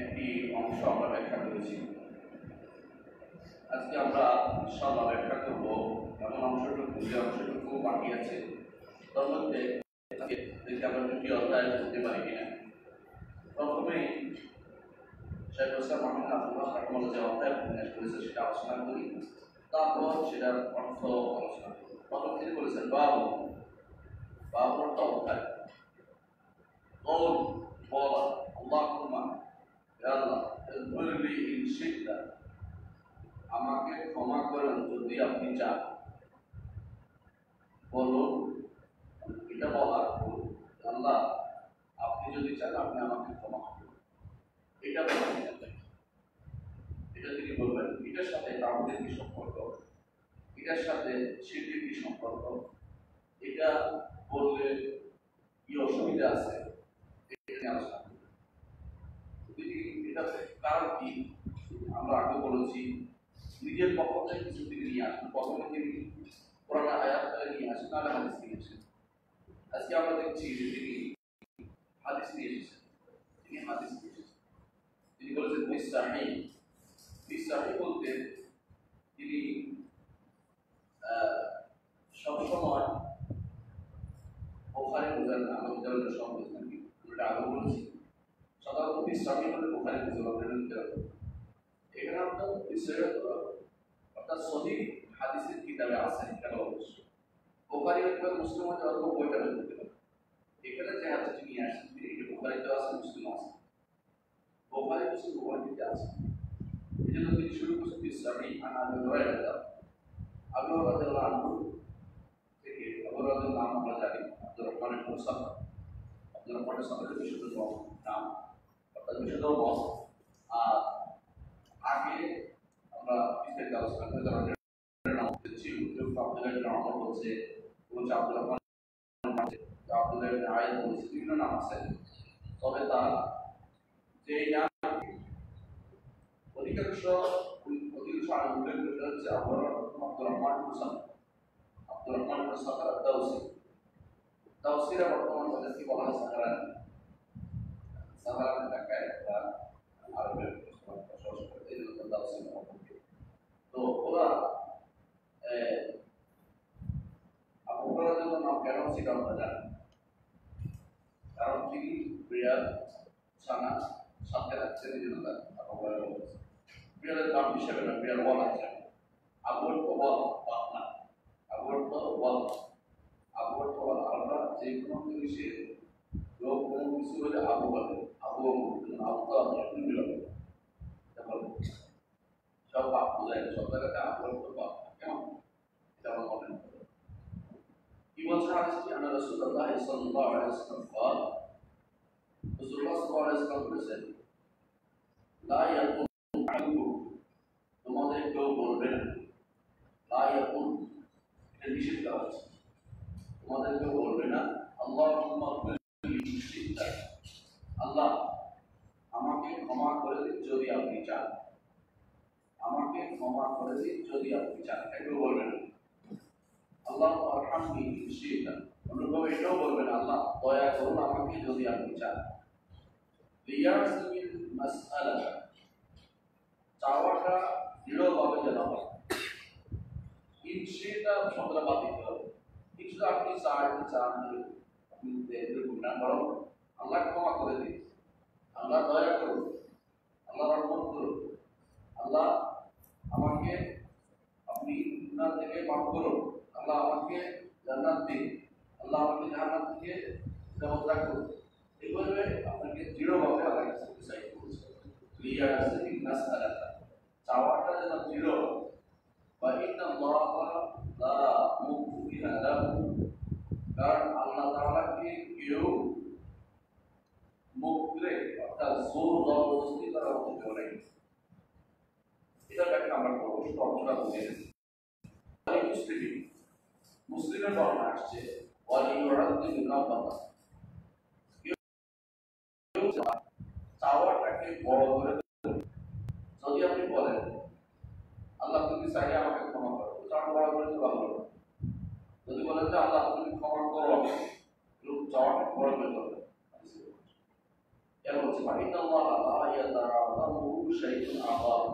একটি অংশ আমরা ব্যাখ্যা করেছি। আজকে আমরা ইনশাআল্লাহ ব্যাখ্যা করব এমন অংশটুকু বাকি আছে। তার মধ্যে অধ্যায় করতে পারি কিনা। প্রথমেই শেখ অধ্যায় করেছে, সেটা আলোচনা করি। তারপর সেটার অর্থ আলোচনা করি। প্রথম তিনি বলেছেন, বাবু বাবু অর্থ অধ্যায়। قول বলা আল্লাহুম্মা ইয়া আল্লাহ ইগফিরলি ইন শি'তা আমাকে ক্ষমা করেন যদি আপনি চান বলুন এটা বলার ভুল। আল্লাহ আপনি যদি চান আপনি আমাকে ক্ষমা করুন এটা বলা যাবে এটা তিনি বলবেন এটার সাথে তাহলে কি সম্পর্ক এটার সাথে শিল্পীর কি সম্পর্ক এটা বললে কি অসুবিধা আছে এটা নিজের পক্ষ থেকে কিছু নিয়ে আসেন প্রথমে তিনি আজকে আমরা দেখছি যে বলেছেন বিশ্বাহী বিশ্বাহী বলতে তিনি সবসময় ওখানে বোঝেন না আমরা উদাহরণ সব কি এটা আগে বলেছি সাধারণত বিশ্বাহী হলে ওখানে এখানে আপনার বিষয়টা অর্থাৎ সহি হাদিসের কিতাবে আছেন এখানে অবশ্যই। বোখারি অথবা মুসলিম হতে অল্প বইটা করতে পারে এখানে যে হাদিসটি নিয়ে আসছেন তিনি, এটা বোখারিতে আছে মুসলিম আছে। বোখারি, মুসলিম বোখারিতে আছে। এই জন্য তিনি শুরু করছেন ইসলামী আনা আবু হুরায়রা আবু হুরায়রা আনহু থেকে, আবু হুরায়রার নাম আমরা জানি আব্দুর রহমান ইবনে রহমান সাফরের বিশুদ্ধ নাম অর্থাৎ বিশুদ্ধ মত আর আগে আমরা বিস্তারিত আলোচনা করে তারা নাম হচ্ছে উদ্যোগ আব্দুল্লাহ আমর বলছে বলছে আব্দুর রহমান আব্দুল্লাহ আয়াত বলছে, বিভিন্ন নাম আছে। তবে তার যেই নাম অধিকাংশ অধিকাংশ আগে উল্লেখ করতে হচ্ছে আব্দুর রহমান হুসান। আব্দুর রহমান হুসান দাউসি দাউসিরা বর্তমান তাদেরকে বলা হয় সাহারানি সাহারানি এলাকায় তারা আরবের বসবাস করতে এই জন্য নাম তো ওরা জন্য নাম কেন সেটা আমরা জানি কারণ তিনি বিড়াল, ছানা সাথে রাখছেন, এই জন্য বিড়ালের নাম হিসেবে না, বিড়াল ওয়ালা হিসেবে। আবু অর্থ ওয়াল বাপ না আবু অর্থ ওয়াল আবহাওয়ার ফল আলাদা যে কোনো জিনিসের রোগ কোনো কিছু হলে আবহাওয়া আবহাওয়া আবহাওয়া সব পাপ সব জায়গাতে আবহাওয়ার ফল কেমন? এটা কি বলছে আসছি আনা রসুল্লাহ ফল রসুল্লাহ সাল্লাহ আলাইসলাম বলেছেন লাই তোমাদের কেউ বলবে না। এখন নিষেধ করা হচ্ছে তোমাদের কেউ বলবে না ফিরলি আল্লাহ, আমাকে ক্ষমা করে দিন যদি আপনি চান। আমাকে ক্ষমা করে দিন যদি আপনি চান। কেউ বলবেন, আল্লাহ আরহামনি শিদ্দা অনুভব এটাও বলবেন, আল্লাহ, দয়া করুন আমাকে যদি আপনি চান। লিয়াসমিল মাসআলা চাওয়াটা দৃঢ়ভাবে যেন হয়। বাদ হবে। কিছু আপনি চান চান আপনি না বরং আল্লাহ ক্ষমা করে দিন। আল্লাহ দয়া করুন। আল্লাহ রহমত করুন। আল্লাহ আমাকে, আপনি গুনাহ থেকে মাফ করুন। আল্লাহ আমাকে জান্নাত দিন। আল্লাহ আমাকে জান্নাত থেকে যেমন রাখুন এভাবে আপনাকে দৃঢ়ভাবে আল্লাহ কাছে ডিসাইড করছে ক্লিয়ার আছে বিনাশ আলাদা চাওয়াটা যেন দৃঢ় বা ইন্না লা মুকফিহা লাহু কারণ আল্লাহ তাআলাকে কেউ মুখ অর্থাৎ জোর জবরদস্তি করা উচিত নেই। এটা ব্যাখ্যা আমরা করব অর্থটা বুঝে মুসলিম মুসলিমের বর্ণনা আসছে চাওয়াটাকে বড় করে যদি আপনি বলেন, আল্লাহ তুমি চাইলে আমাকে ক্ষমা করো। চাওয়া বড় করে তো ভালো যদি বলেন যে আল্লাহ তুমি ক্ষমা করো, লোক চাওয়াটা বড় করে করবে এর হচ্ছে ফাইনাল্লাহ লা ইয়াতারাদাহু শাইউন আযাম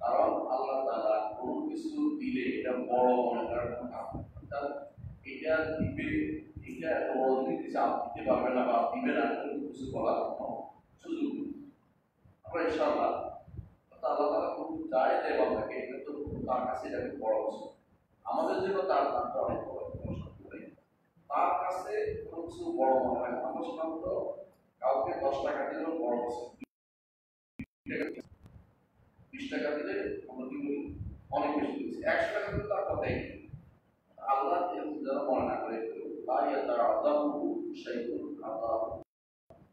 কারণ আল্লাহ তাআলা কোন কিছু দিলে এটা বড় মনে নেই। অর্থাৎ এটা দিবে, এটা এত বড় জিনিস দিছে আপনি দিতে পারবেন না বা দিবে না কিছু বলার কোনো সুযোগ নেই। আমরা ইনশাআল্লাহ অর্থাৎ আল্লাহ তাআলা কোন চায় দেব আপনাকে এটা তো তার কাছে এটা বড় কিছু। আমাদের জন্য তার দামটা অনেক তার কাছে কোনো কিছু বড় মনে হয়। আমরা সাধারণত কাউকে দশ টাকা দিলেও বড় কিছু বিশ টাকা দিলে আমরা কি করি? অনেক বেশি একশো টাকা দিলে তার কথাই। আল্লাহ যেন মনে না করে তাই তার আদাম আদাম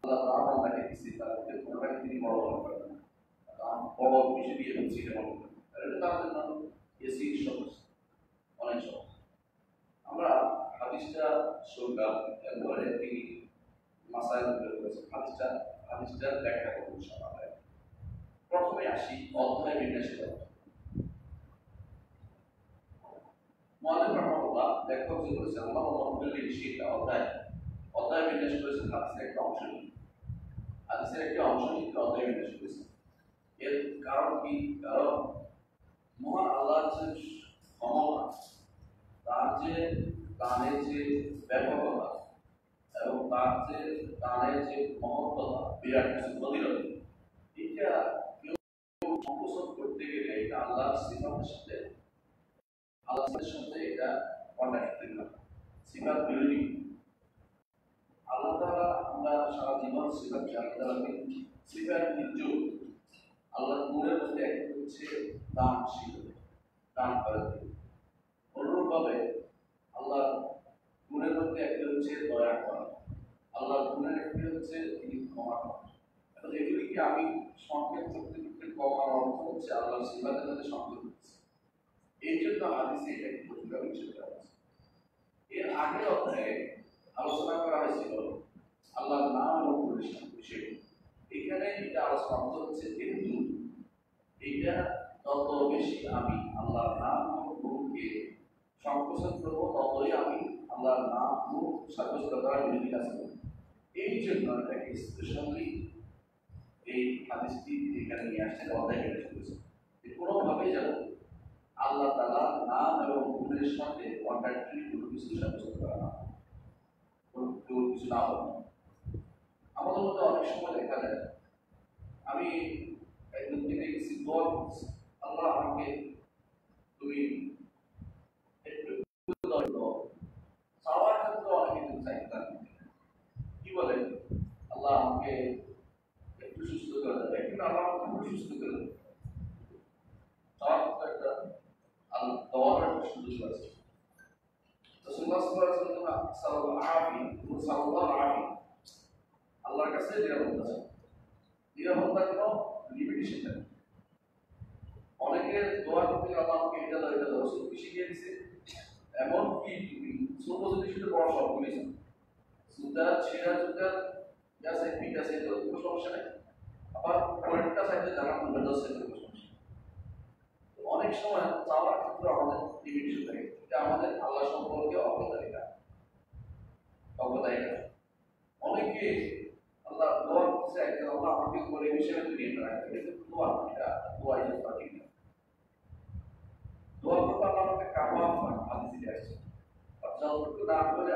আল্লাহ তার বান্দাকে দিচ্ছি, তার কোনোটাকে তিনি বড় মনে করেন বড় করেন আর এটা তার জন্য এসি সহজ সহজ আমরা হাদিসটা শুনলাম এরপরে তিনি মাসাইল বের করেছেন। হাদিসটা হাদিসটা ব্যাখ্যা করব ইনশাআল্লাহ প্রথমে আসি, অধ্যায় বিন্যাসের মহাদেব রহমানুল্লাহ লেখক যে করেছেন আল্লাহ মহম্মদুল্লাহ শীত অধ্যায় অধ্যায় বিন্যাস করেছেন, হাদিসের একটা অংশ নিয়ে। হাদিসের একটা অংশ নিয়ে অধ্যায় বিন্যাস করেছেন। এর কারণ কি? কারণ মহান আল্লাহর যে ক্ষমতা তার যে দানের যে ব্যাপকতা এবং তার যে দানের যে মহত্বতা, বিরাট কিছু প্রতিরোধী, এটা কেউ সংকোচন করতে গেলে এটা আল্লাহর সিফাতের সাথে, আল্লাহর সাথে এটা কন্ট্রাক্ট না সিফাত বিরোধী। আল্লাহ তাআলা আমরা সারা জীবন সিফাত আল্লাহ তাআলাকে সিফাত নির্জু আল্লাহ গুণের মধ্যে একটা হচ্ছে দানশীল দান করে অনুরূপভাবে আল্লাহ গুণের মধ্যে একটা হচ্ছে দয়া করা আল্লাহ গুণের একটি হচ্ছে তিনি ক্ষমা করা এগুলিকে আমি সংক্ষেপ করতে করতে কমার অর্থ হচ্ছে আল্লাহ সিফাতের মধ্যে সংক্ষেপ করছি এই জন্য হাদিসে এটা একটু কীভাবে উচ্ছেদ করা হয়েছে এর আগের অধ্যায়ে আলোচনা করা হয়েছিল আল্লাহর নাম এবং প্রতিষ্ঠান বিষয়। এখানে এটা আলোচনা হচ্ছে কিন্তু এইটা তত বেশি আমি আল্লাহর নাম এবং গুরুকে সংকোচন করব ততই আমি আল্লাহর নাম করার বিরোধী কাজ করব। এই জন্য এটাকে স্পেশালি এই হাদিসটি এখানে নিয়ে আসছেন অধ্যায় চলেছে যে কোনোভাবেই যেন আল্লাহ তালা নাম এবং গুণের সাথে কন্ট্রাক্টরি কোনো কিছু সাব্যস্ত করা না। কোনো কিছু না হবে আমাদের মধ্যে অনেক সময় দেখা যায়, আমি একজন থেকে গেছি দোয়া আল্লাহ আমাকে তুমি করো। চাওয়ার ক্ষেত্রে অনেকে কিন্তু পারে কি বলে? আল্লাহ আমাকে একটু সুস্থ করে আল্লাহ সুস্থ করে দেবে। চাওয়ার একটা আল্লাহ দেওয়ার একটা সুযোগ আছে। আল্লাহর কাছে নিরাপত্তা চাই। নিরাপত্তা কোনো লিমিটেশন দোয়া করতে আল্লাহ আমাকে এটা এমন কি ছোট শুধু বড় সব বলেছেন সুতা ছেঁড়া জুতা যা সাইড পিটা সাইড কোনো সমস্যা নেই। আবার পরেরটা সমস্যা অনেক সময় চাওয়ার এটা আমাদের আল্লাহ সম্পর্কে অবদারিকা অবদারিকা অনেকে আল্লাহ করে হিসেবে তুমি এটা রাখবে এটা তো দোয়া দোয়া করে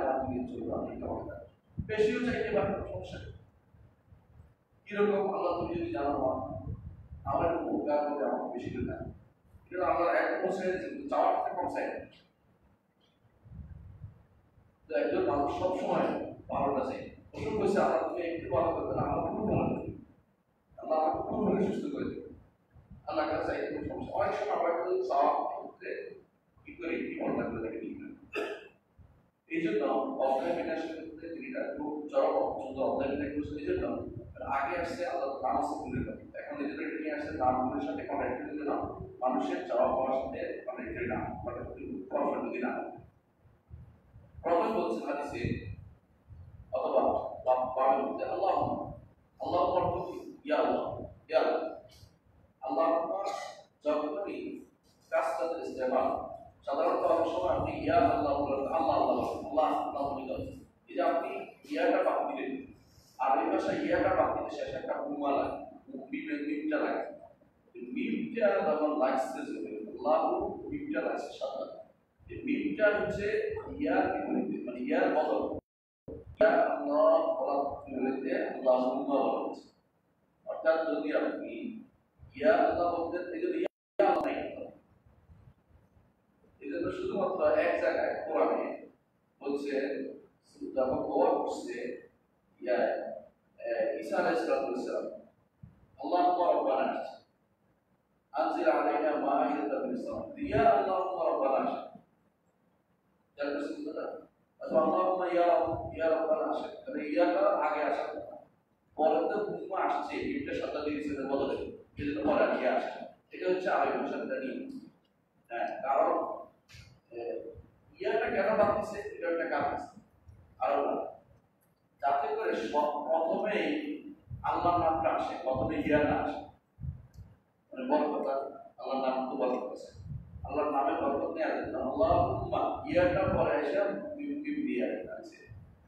আমার আমার একটু উপকার করে আমাকে বেশি করে কম চাই। তো একজন মানুষ সবসময় ভালোটা চাই তুমি একটু ভালো করবে না করবে আল্লাহ সুস্থ করে দেবে আল্লাহ কাছে সমস্যা অনেক সময় আমরা ক্ষেত্রে কি করি মনে করে এই জন্য অধ্যায় এটা খুব চরম অপছন্দ অধ্যায় বিন্যাস করেছেন এই জন্য আগে আসছে আল্লাহ আছে ভুলের কথা এখন এই জন্য নিয়ে আসছে নাম ভুলের সাথে কনেক্টেড যদি না মানুষের চাওয়া পাওয়ার সাথে কনেক্টেড না প্রফেট যদি না প্রফেট অথবা আল্লাহ আল্লাহ অর্থ কি? কাজটাতে ইস্তেমাল সাধারণত অনেক সময় আপনি ইয়া আল্লাহ বলেন, আল্লাহ আল্লাহ আল্লাহ আল্লাহ বলে এই যে আপনি ইয়াটা বাদ দিলেন, আর এই ভাষায় ইয়াটা বাদ দিলে শেষে একটা হুমা লাগে মিমের মিমটা লাগে। মিমটা যখন লাগছে আল্লাহ মিমটা লাগছে সাদা এই মিমটা হচ্ছে ইয়ার বিপরীতে মানে ইয়ার বদল। আল্লাহ বলার বিপরীতে আল্লাহ হুমা বলা হচ্ছে। অর্থাৎ যদি আপনি ইয়া আল্লাহ বলতে এই যদি ইয়া আল্লাহ নাই কিন্তু শুধুমাত্র এক জায়গায় কোরআনে বলছে যখন গোয়া করছে ঈসা আলাহ ইসলাম ইসলাম আল্লাহ কোরআন আসছে। আনজিল আলাইনা মা ইলাতা দিয়া আল্লাহ কোরআন আসে না অথবা তো হুম্মা আসছে এটা শব্দ দিয়েছে, বদলে। সেটা পরে এটা হচ্ছে আগে শব্দটি হ্যাঁ কারণ ইয়াটা কেন বাড়তেছে এটা একটা কারণ আছে। আরও যাতে করে প্রথমেই আল্লাহর নামটা আসে, প্রথমে ইয়া আসে। মানে বড় কথা আল্লাহর নাম তো বড় কথা আল্লাহর নামে বরকত নেই আছে আল্লাহ উম্মা ইয়াটা পরে এসে বিম দিয়ে আছে।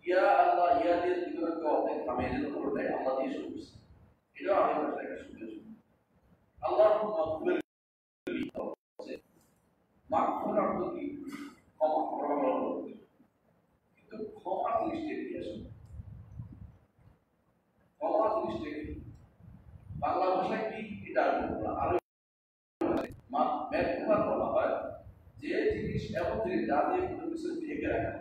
ইয়া আল্লাহ, ইয়া দিয়ে ভিতরে কেউ থামিয়ে দিল পুরোটাই আল্লাহ দিয়ে শুরু করছে। এটা আমি একটা সুন্দর আল্লাহ অর্থ কি ক্ষমা করা হলো কিন্তু ক্ষমা জিনিসটা কি আসলে ক্ষমা জিনিসটা কি বাংলা ভাষায় কি এটা আরও ব্যাখ্যা বলা হয় যে জিনিস এমন জিনিস যা দিয়ে কোনো কিছু ঢেকে রাখা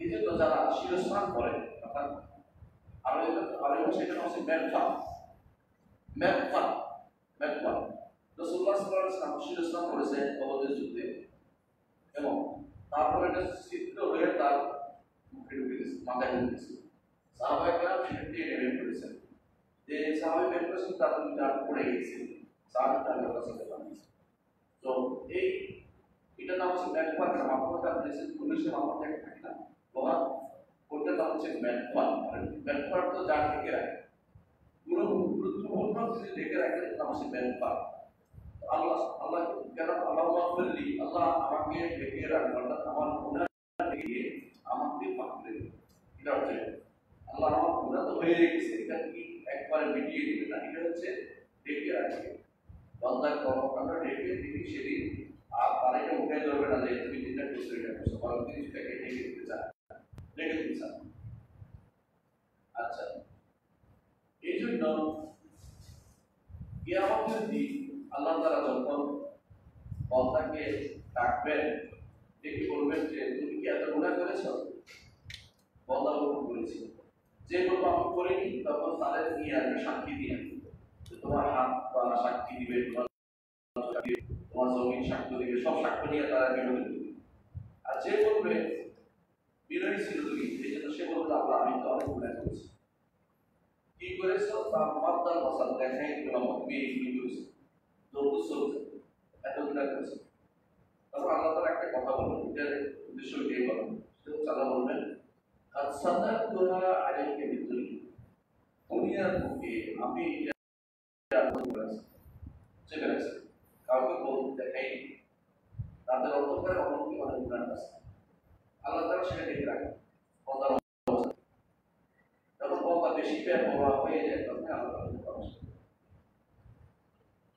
এই জন্য যারা শিরস্থান করে অর্থাৎ আরও আরও এটা হচ্ছে ব্যাখ্যা ব্যাখ্যা ব্যাখ্যা রসুল্লাহ শিরস্থান করেছে বদরের যুদ্ধে। এবং তারপরে এটা ছিদ্র হয়ে তার মুখে ঢুকে গেছে, মাথায় যে সাহাবি বের করেছেন পড়ে গেছে। তো এই এটা নাম হচ্ছে ব্যাকওয়ার্ড মাপকতা প্লেসেস পুলিশের মাপকতা একটা থাকে না। বহাত ওটা নাম তো যা থেকে রাখে। পুরো গুরুত্বপূর্ণ যদি ঢেকে রাখে নাম হচ্ছে ব্যাকওয়ার্ড আল্লাহ আল্লাহ, কেন আল্লাহ আল্লাহ আমাকে ঢেকে রাখবেন অর্থাৎ আমার এটা আল্লাহ আমার গুনাহ তো একবারে মিটিয়ে দিবে না? হচ্ছে ঢেকে রাখবে বন্ধার কর্মকাণ্ড সেদিন। আর তারা এটা উঠে দিতে চান ঢেকে দিতে চান আচ্ছা এই জন্য, কিয়ামতের তারা যখন বন্ধাকে ডাকবেন ডেকে বলবেন যে, তুমি কি এত গুণা করেছ? বন্দা বলব করেছি যে বলব আমি করিনি, তখন তাদের নিয়ে আসবে সাক্ষী দিয়ে তোমার হাত বা সাক্ষী দিবে, তোমার তোমার জমিন সাক্ষ্য দিবে, সব সাক্ষ্য নিয়ে তারা বিরোধী দিবে আর যে বলবে বিনয়ী ছিল তুমি, এই জন্য সে বলবে, আল্লাহ, আমি তো অনেক গুণা করেছি। কি করেছ? তার মাত্রার মশাল দেখাই দিলাম বিয়ে কি করেছ। এত করেছ। তখন আল্লাহ একটা কথা বলবেন এটার উদ্দেশ্য এটাই সেটা হচ্ছে আল্লাহ বলবেন সাদা তোরা আরেককে ভিতরে দুনিয়ার কাউকে বলতে দেখাইনি। তাদের অন্ধকারে অনন্তি অনেক গুণান আছে। আল্লাহ তারা সেটা বেশি ব্যয় হয়ে যায়, তখন আল্লাহ প্রকাশ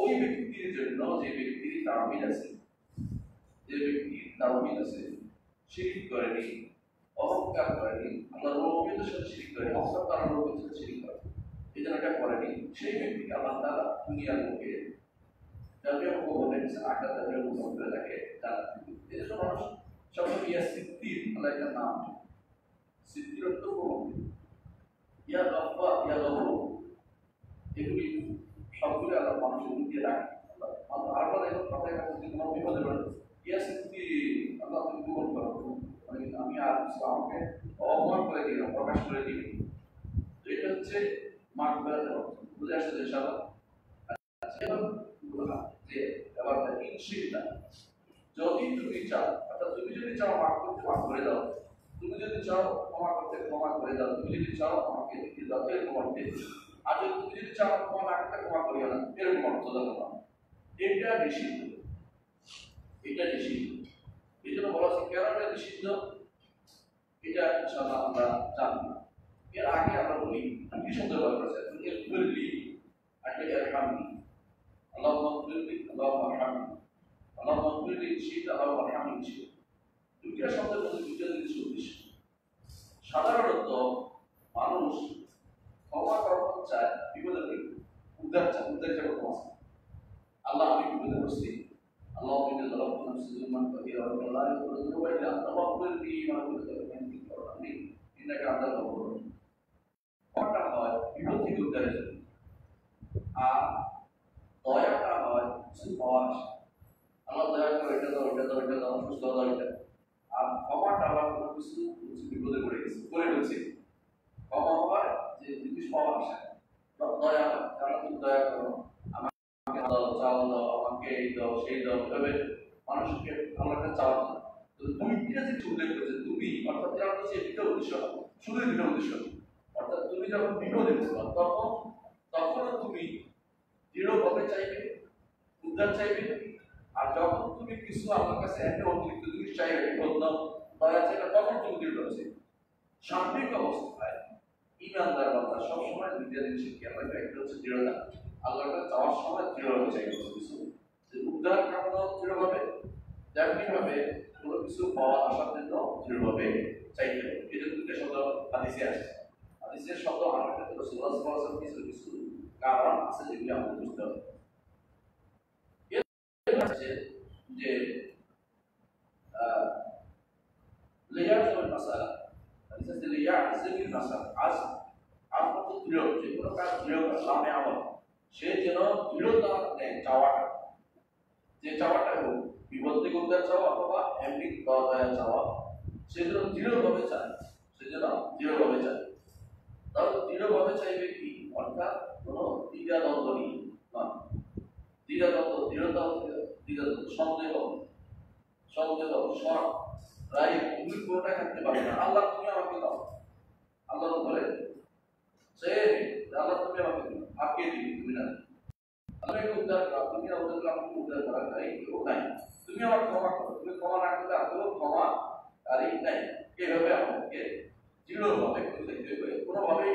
ওই ব্যক্তির জন্য যে ব্যক্তির তামিল আছে, যে ব্যক্তির তামিল আছে, শিরিক করেনি, অহংকার করেনি আল্লাহ রবিদের সাথে শিরিক করেনি, অহংকার তারা রবিদের সাথে শিরিক করে এই জন্য এটা করেনি, সেই ব্যক্তিকে আল্লাহ তারা দুনিয়ার লোকে বলে দিয়েছেন আকার তাদের উন্নত করে তাকে জানাতে এই জন্য মানুষ সবসময় ইয়া সিদ্ধির আল্লাহ একটা নাম সিদ্ধির অর্থ ইয়া গফা ইয়া গফর এগুলি সবগুলি আল্লাহ মানুষের লুকিয়ে রাখে। আল্লাহ এখন কথা কাছে যদি কোনো বিপদে পড়ে। ইয়া সিদ্ধি আল্লাহ তুমি করো মানে আমি আর কিছু আমাকে অপমান করে দিই প্রকাশ করে দিই এটা হচ্ছে মাঠ বেড়াতে বুঝে আসছে যে সাদা এবার বললাম যে এবার ইনশিল্লা যদি তুমি চাও, অর্থাৎ তুমি যদি চাও মাফ করতে মাফ করে দাও। তুমি যদি চাও ক্ষমা করতে, ক্ষমা করে দাও। তুমি যদি চাও আমাকে দিয়ে দাও। এরকম অর্থে আর যদি তুমি যদি চাও ক্ষমা না করতে ক্ষমা করিও না। এরকম অর্থ দেবো না এটা নিষিদ্ধ। এটা নিষিদ্ধ। এই জন্য বলা কেন এটা নিষিদ্ধ? এটা ইনশাআল্লাহ আমরা জানি এর আগে আমরা বলি, কি এর আসলে এর আল্লাহ আল্লাহ আল্লাহ আল্লাহ দুইটা শব্দের মধ্যে দুইটা জিনিস সাধারণত মানুষ ক্ষমা করার চায় বিপদে উদ্ধার চায় উদ্ধার চায় ক্ষমা। আল্লাহ আমি বিপদে পড়ছি আল্লাহ মিনে জলাম নাফসি জুলমান কাবীরা ওয়া লা ইয়াকুলু যুনুবা ইল্লা আনতা ওয়াগফিরলি মা কুনতু মিন করনি ইন্নাকা আনতাল গফুর ক্ষমাটা হয় বিপদ থেকে উদ্ধারের জন্য আর দয়াটা হয় কিছু পাওয়ার আশা। আল্লাহ দয়া করে এটা দাও এটা দাও এটা দাও সুস্থ দাও এটা আর ক্ষমাটা আবার কোনো কিছু বিপদে পড়ে গেছে করে ফেলছে ক্ষমা হয় যে জিনিস পাওয়ার আশা দয়া হয় তুমি দয়া করো, আমাকে দাও চাও দাও, আমাকে এই দাও, সেই দাও, এভাবে মানুষকে আমার কাছে চাওয়া না তো দুইটা যে উল্লেখ করেছে, তুমি, অর্থাৎ অর্থ হচ্ছে এটা উদ্দেশ্য না। শুধু দুটো উদ্দেশ্য। অর্থাৎ তুমি যখন বিপদে পড়বা তখন, তখনও তুমি দৃঢ়ভাবে চাইবে, উদ্ধার চাইবে। আর যখন তুমি কিছু আমার কাছে একটা অতিরিক্ত জিনিস চাইবে, বিপদ দাও, দয়া চাইবে, তখন তুমি দৃঢ় চাইবে সার্বিক অবস্থায় ইমানদার বান্দা সবসময় দুইটা জিনিসের খেয়াল রাখবে একটা হচ্ছে দৃঢ়তা। আল্লাহর কাছে চাওয়ার সময় দৃঢ়ভাবে চাইবে কোনো কিছু যে উদ্ধার কামনা দৃঢ়ভাবে তেমনিভাবে কোনো কিছু পাওয়ার আশার জন্য দৃঢ়ভাবে চাইতে হবে। এই জন্য দুইটা শব্দ হাদিসে আসে হাদিসের শব্দ আমার ক্ষেত্রে রসুল্লাহ সাল্লাল্লাহু কিছু কিছু কারণ আছে যেগুলি আমাদের বুঝতে হবে। যে আহ, লিয়াজুল মাসালা দৃঢ়, যে কোনো করা আমল সে যেন দৃঢ়তা নেয় চাওয়াটা। যে চাওয়াটা হোক বিপদ থেকে চাওয়া অথবা এমনি দয়া চাওয়া, সে যেন দৃঢ়ভাবে চায়, সে যেন চায়। দৃঢ়ভাবে চাইবে কি? অর্থাৎ কোনো দ্বিধাদ্বন্দ্ব নেই নয় দ্বিধাদ্বন্দ্ব, দৃঢ়তা দ্বিধাদ্বন্দ্ব, সন্দেহ। সন্দেহ শখ রায় তুমি কোনটা থাকতে পারবে না। আল্লাহ তুমি আমাকে দাও আল্লাহ বলে সে আল্লাহ তুমি আমাকে দাও আপকে দিবি তুমি না আমি উদ্ধার করা তুমি উদ্ধার করা আমাকে উদ্ধার করা তাই কেউ নাই তুমি আমার ক্ষমা করো তুমি ক্ষমা না করলে আমিও ক্ষমা তারই নাই এভাবে আমাদেরকে দৃঢ়ভাবে করে দেখতে হবে কোনোভাবেই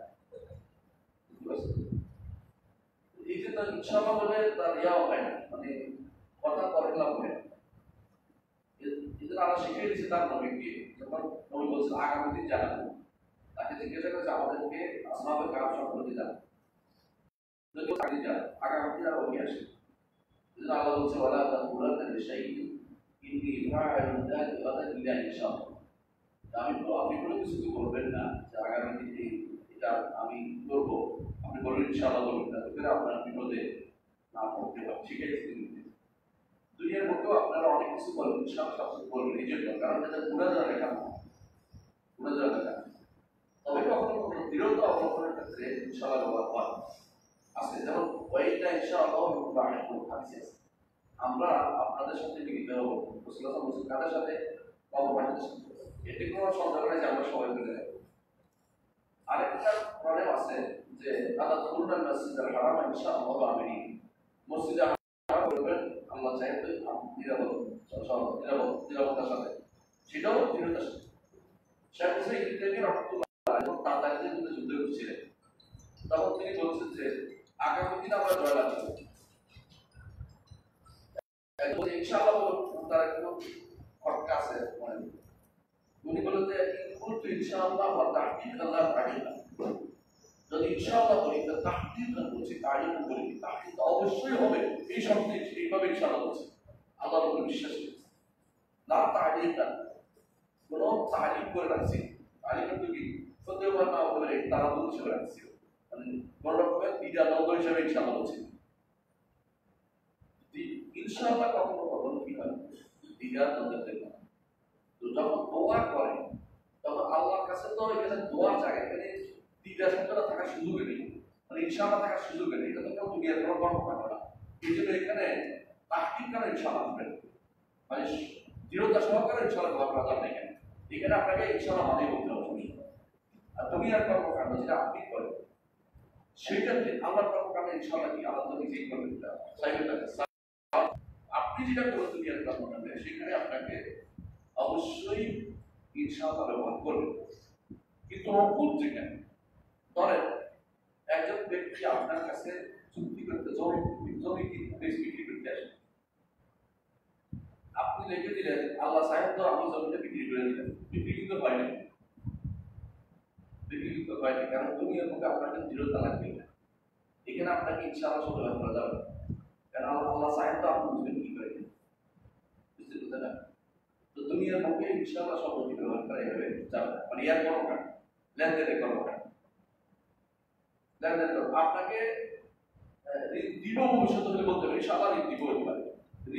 এই যে তার ইনশাআল্লাহ বলে তার ইয়াও হয় না মানে কথা করেন লাভ হয় না। এ- এই জন্য আল্লাহ শিখিয়ে দিচ্ছে তার নবীকে যখন নবী বলছেন, আগামী দিন জানাব। তাকে জিজ্ঞাসা করেছে আমাদেরকে আসমাবে কাজ সম্পর্কে জানাব যদি আগে যান আগামী দিন আরও কি আসে। এই আল্লাহ বলছে ফাআলুন যালিকা গাদান ইল্লা ইনশাআল্লাহ। আমি তো আপনি কোনো কিছু কি বলবেন না যে আগামী দিনে এটা আমি করব। আপনি বলবেন ইনশাআল্লাহ বলবেন না তো আপনার বিপদে না পড়তে হবে ঠিক আছে দুনিয়ার মধ্যেও আপনারা অনেক কিছু বলবেন সব কিছু বলবেন, এই জন্য। কারণ এটা গুণা দ্বারা লেখা গুণা দ্বারা লেখা তবে কখনো কখনো দৃঢ়তা অবলম্বনের ক্ষেত্রে ইনশাআল্লাহ ব্যবহার হয়। আছে, যেমন ইনশাআল্লাহ আমরা আপনাদের সাথে মিলিত হব কাদের সাথে কর্মপাঠীদের সাথে? এতে কোনো সন্দেহ নাই যে আমরা সবাই মিলে যাব। আরেকটা প্রবলেম আছে যে আল্লাহ তুলনার মসজিদের হারাম, ইনশাআল্লাহ আমিনি মসজিদে হারাম করবেন আল্লাহ চাইতে নিরাপদ নিরাপদ, নিরাপত্তার সাথে। সেটাও দৃঢ়তার সাথে। শেখ হুসেন ইত্যাদির রহমতুল্লাহ এবং তাতারিদের মধ্যে যুদ্ধ করছিলেন তখন তিনি বলছেন যে, আগামী দিন আমরা জয়লাভ করব ইনশাআল্লাহ তার একটু খটকা আছে মানে উনি বলেন যে কুলতু ইনশাআল্লাহ ওয়া তাহকিক আল্লাহ তাআলা যদি ইনশাআল্লাহ বলি, তো তাহকিক বলছি তারিফ বলি তাহকিক অবশ্যই হবে। এই শব্দে এইভাবে ইনশাআল্লাহ বলছি। আল্লাহর উপর বিশ্বাস করি না তারিফ না। কোনো তারিফ করে রাখছি। তারিফ কিন্তু কি? কথা না বলে তারা বলতে হিসেবে রাখছি। মানে কোন রকমের বিদা নন্দ হিসেবে ইনশাআল্লাহ বলছি। ইনশাআল্লাহ কখনো কখনো কি হয়? বিদা নন্দের জন্য যখন দোয়া করে তখন আল্লাহর কাছে তো এখানে দোয়ার জায়গা এখানে দ্বিধাশঙ্কতা থাকার সুযোগ নেই। মানে ইনশাআল্লাহ থাকার সুযোগ নেই, এটা তো কেউ দুনিয়ার কোনো কর্ম পাবে না। এই জন্য এখানে তাহকিক কেন ইনশাআল্লাহ আসবে মানে দৃঢ়তা সহকারে ইনশাআল্লাহ দোয়া করা যাবে এখানে এখানে আপনাকে ইনশাআল্লাহ মানেই বলতে হবে সমস্যা আর দুনিয়ার কর্মকাণ্ড যেটা আপনি করেন সেটাতে আল্লাহর কর্মকাণ্ড ইনশাআল্লাহ কি আল্লাহ তো নিজেই করবেন আপনি যেটা করেন দুনিয়ার কর্মকাণ্ডে, সেখানে আপনাকে অবশ্যই ইনশাআল্লাহ ব্যবহার করবেন কিন্তু অকুল যেখানে ধরেন একজন ব্যক্তি আপনার কাছে চুক্তি করতে জমি জমি বিক্রি করতে আসে। আপনি লিখে দিলেন, আল্লাহ সাহেব তো আমি জমিটা বিক্রি করে দিলেন। বিক্রি কিন্তু হয়নি। বিক্রি কিন্তু হয়নি, কারণ দুনিয়ার মুখে আপনাকে দৃঢ়তা লাগবে না এখানে আপনাকে ইনশাআল্লাহ সব ব্যবহার করা যাবে। কারণ আল্লাহ সাহেব তো আপনি বুঝবেন কি করে বুঝতে বুঝতে না তো দুনিয়ার মুখে ইনশাআল্লাহ সব ব্যবহার করা যাবে যাবে মানে ইয়ার কর্মকাণ্ড, লেনদেনের কর্মকাণ্ড। লেনদেন আপনাকে ঋণ দিব ভবিষ্যৎ হলে বলতে হবে। ইনশাআল্লাহ ঋণ দিব এবার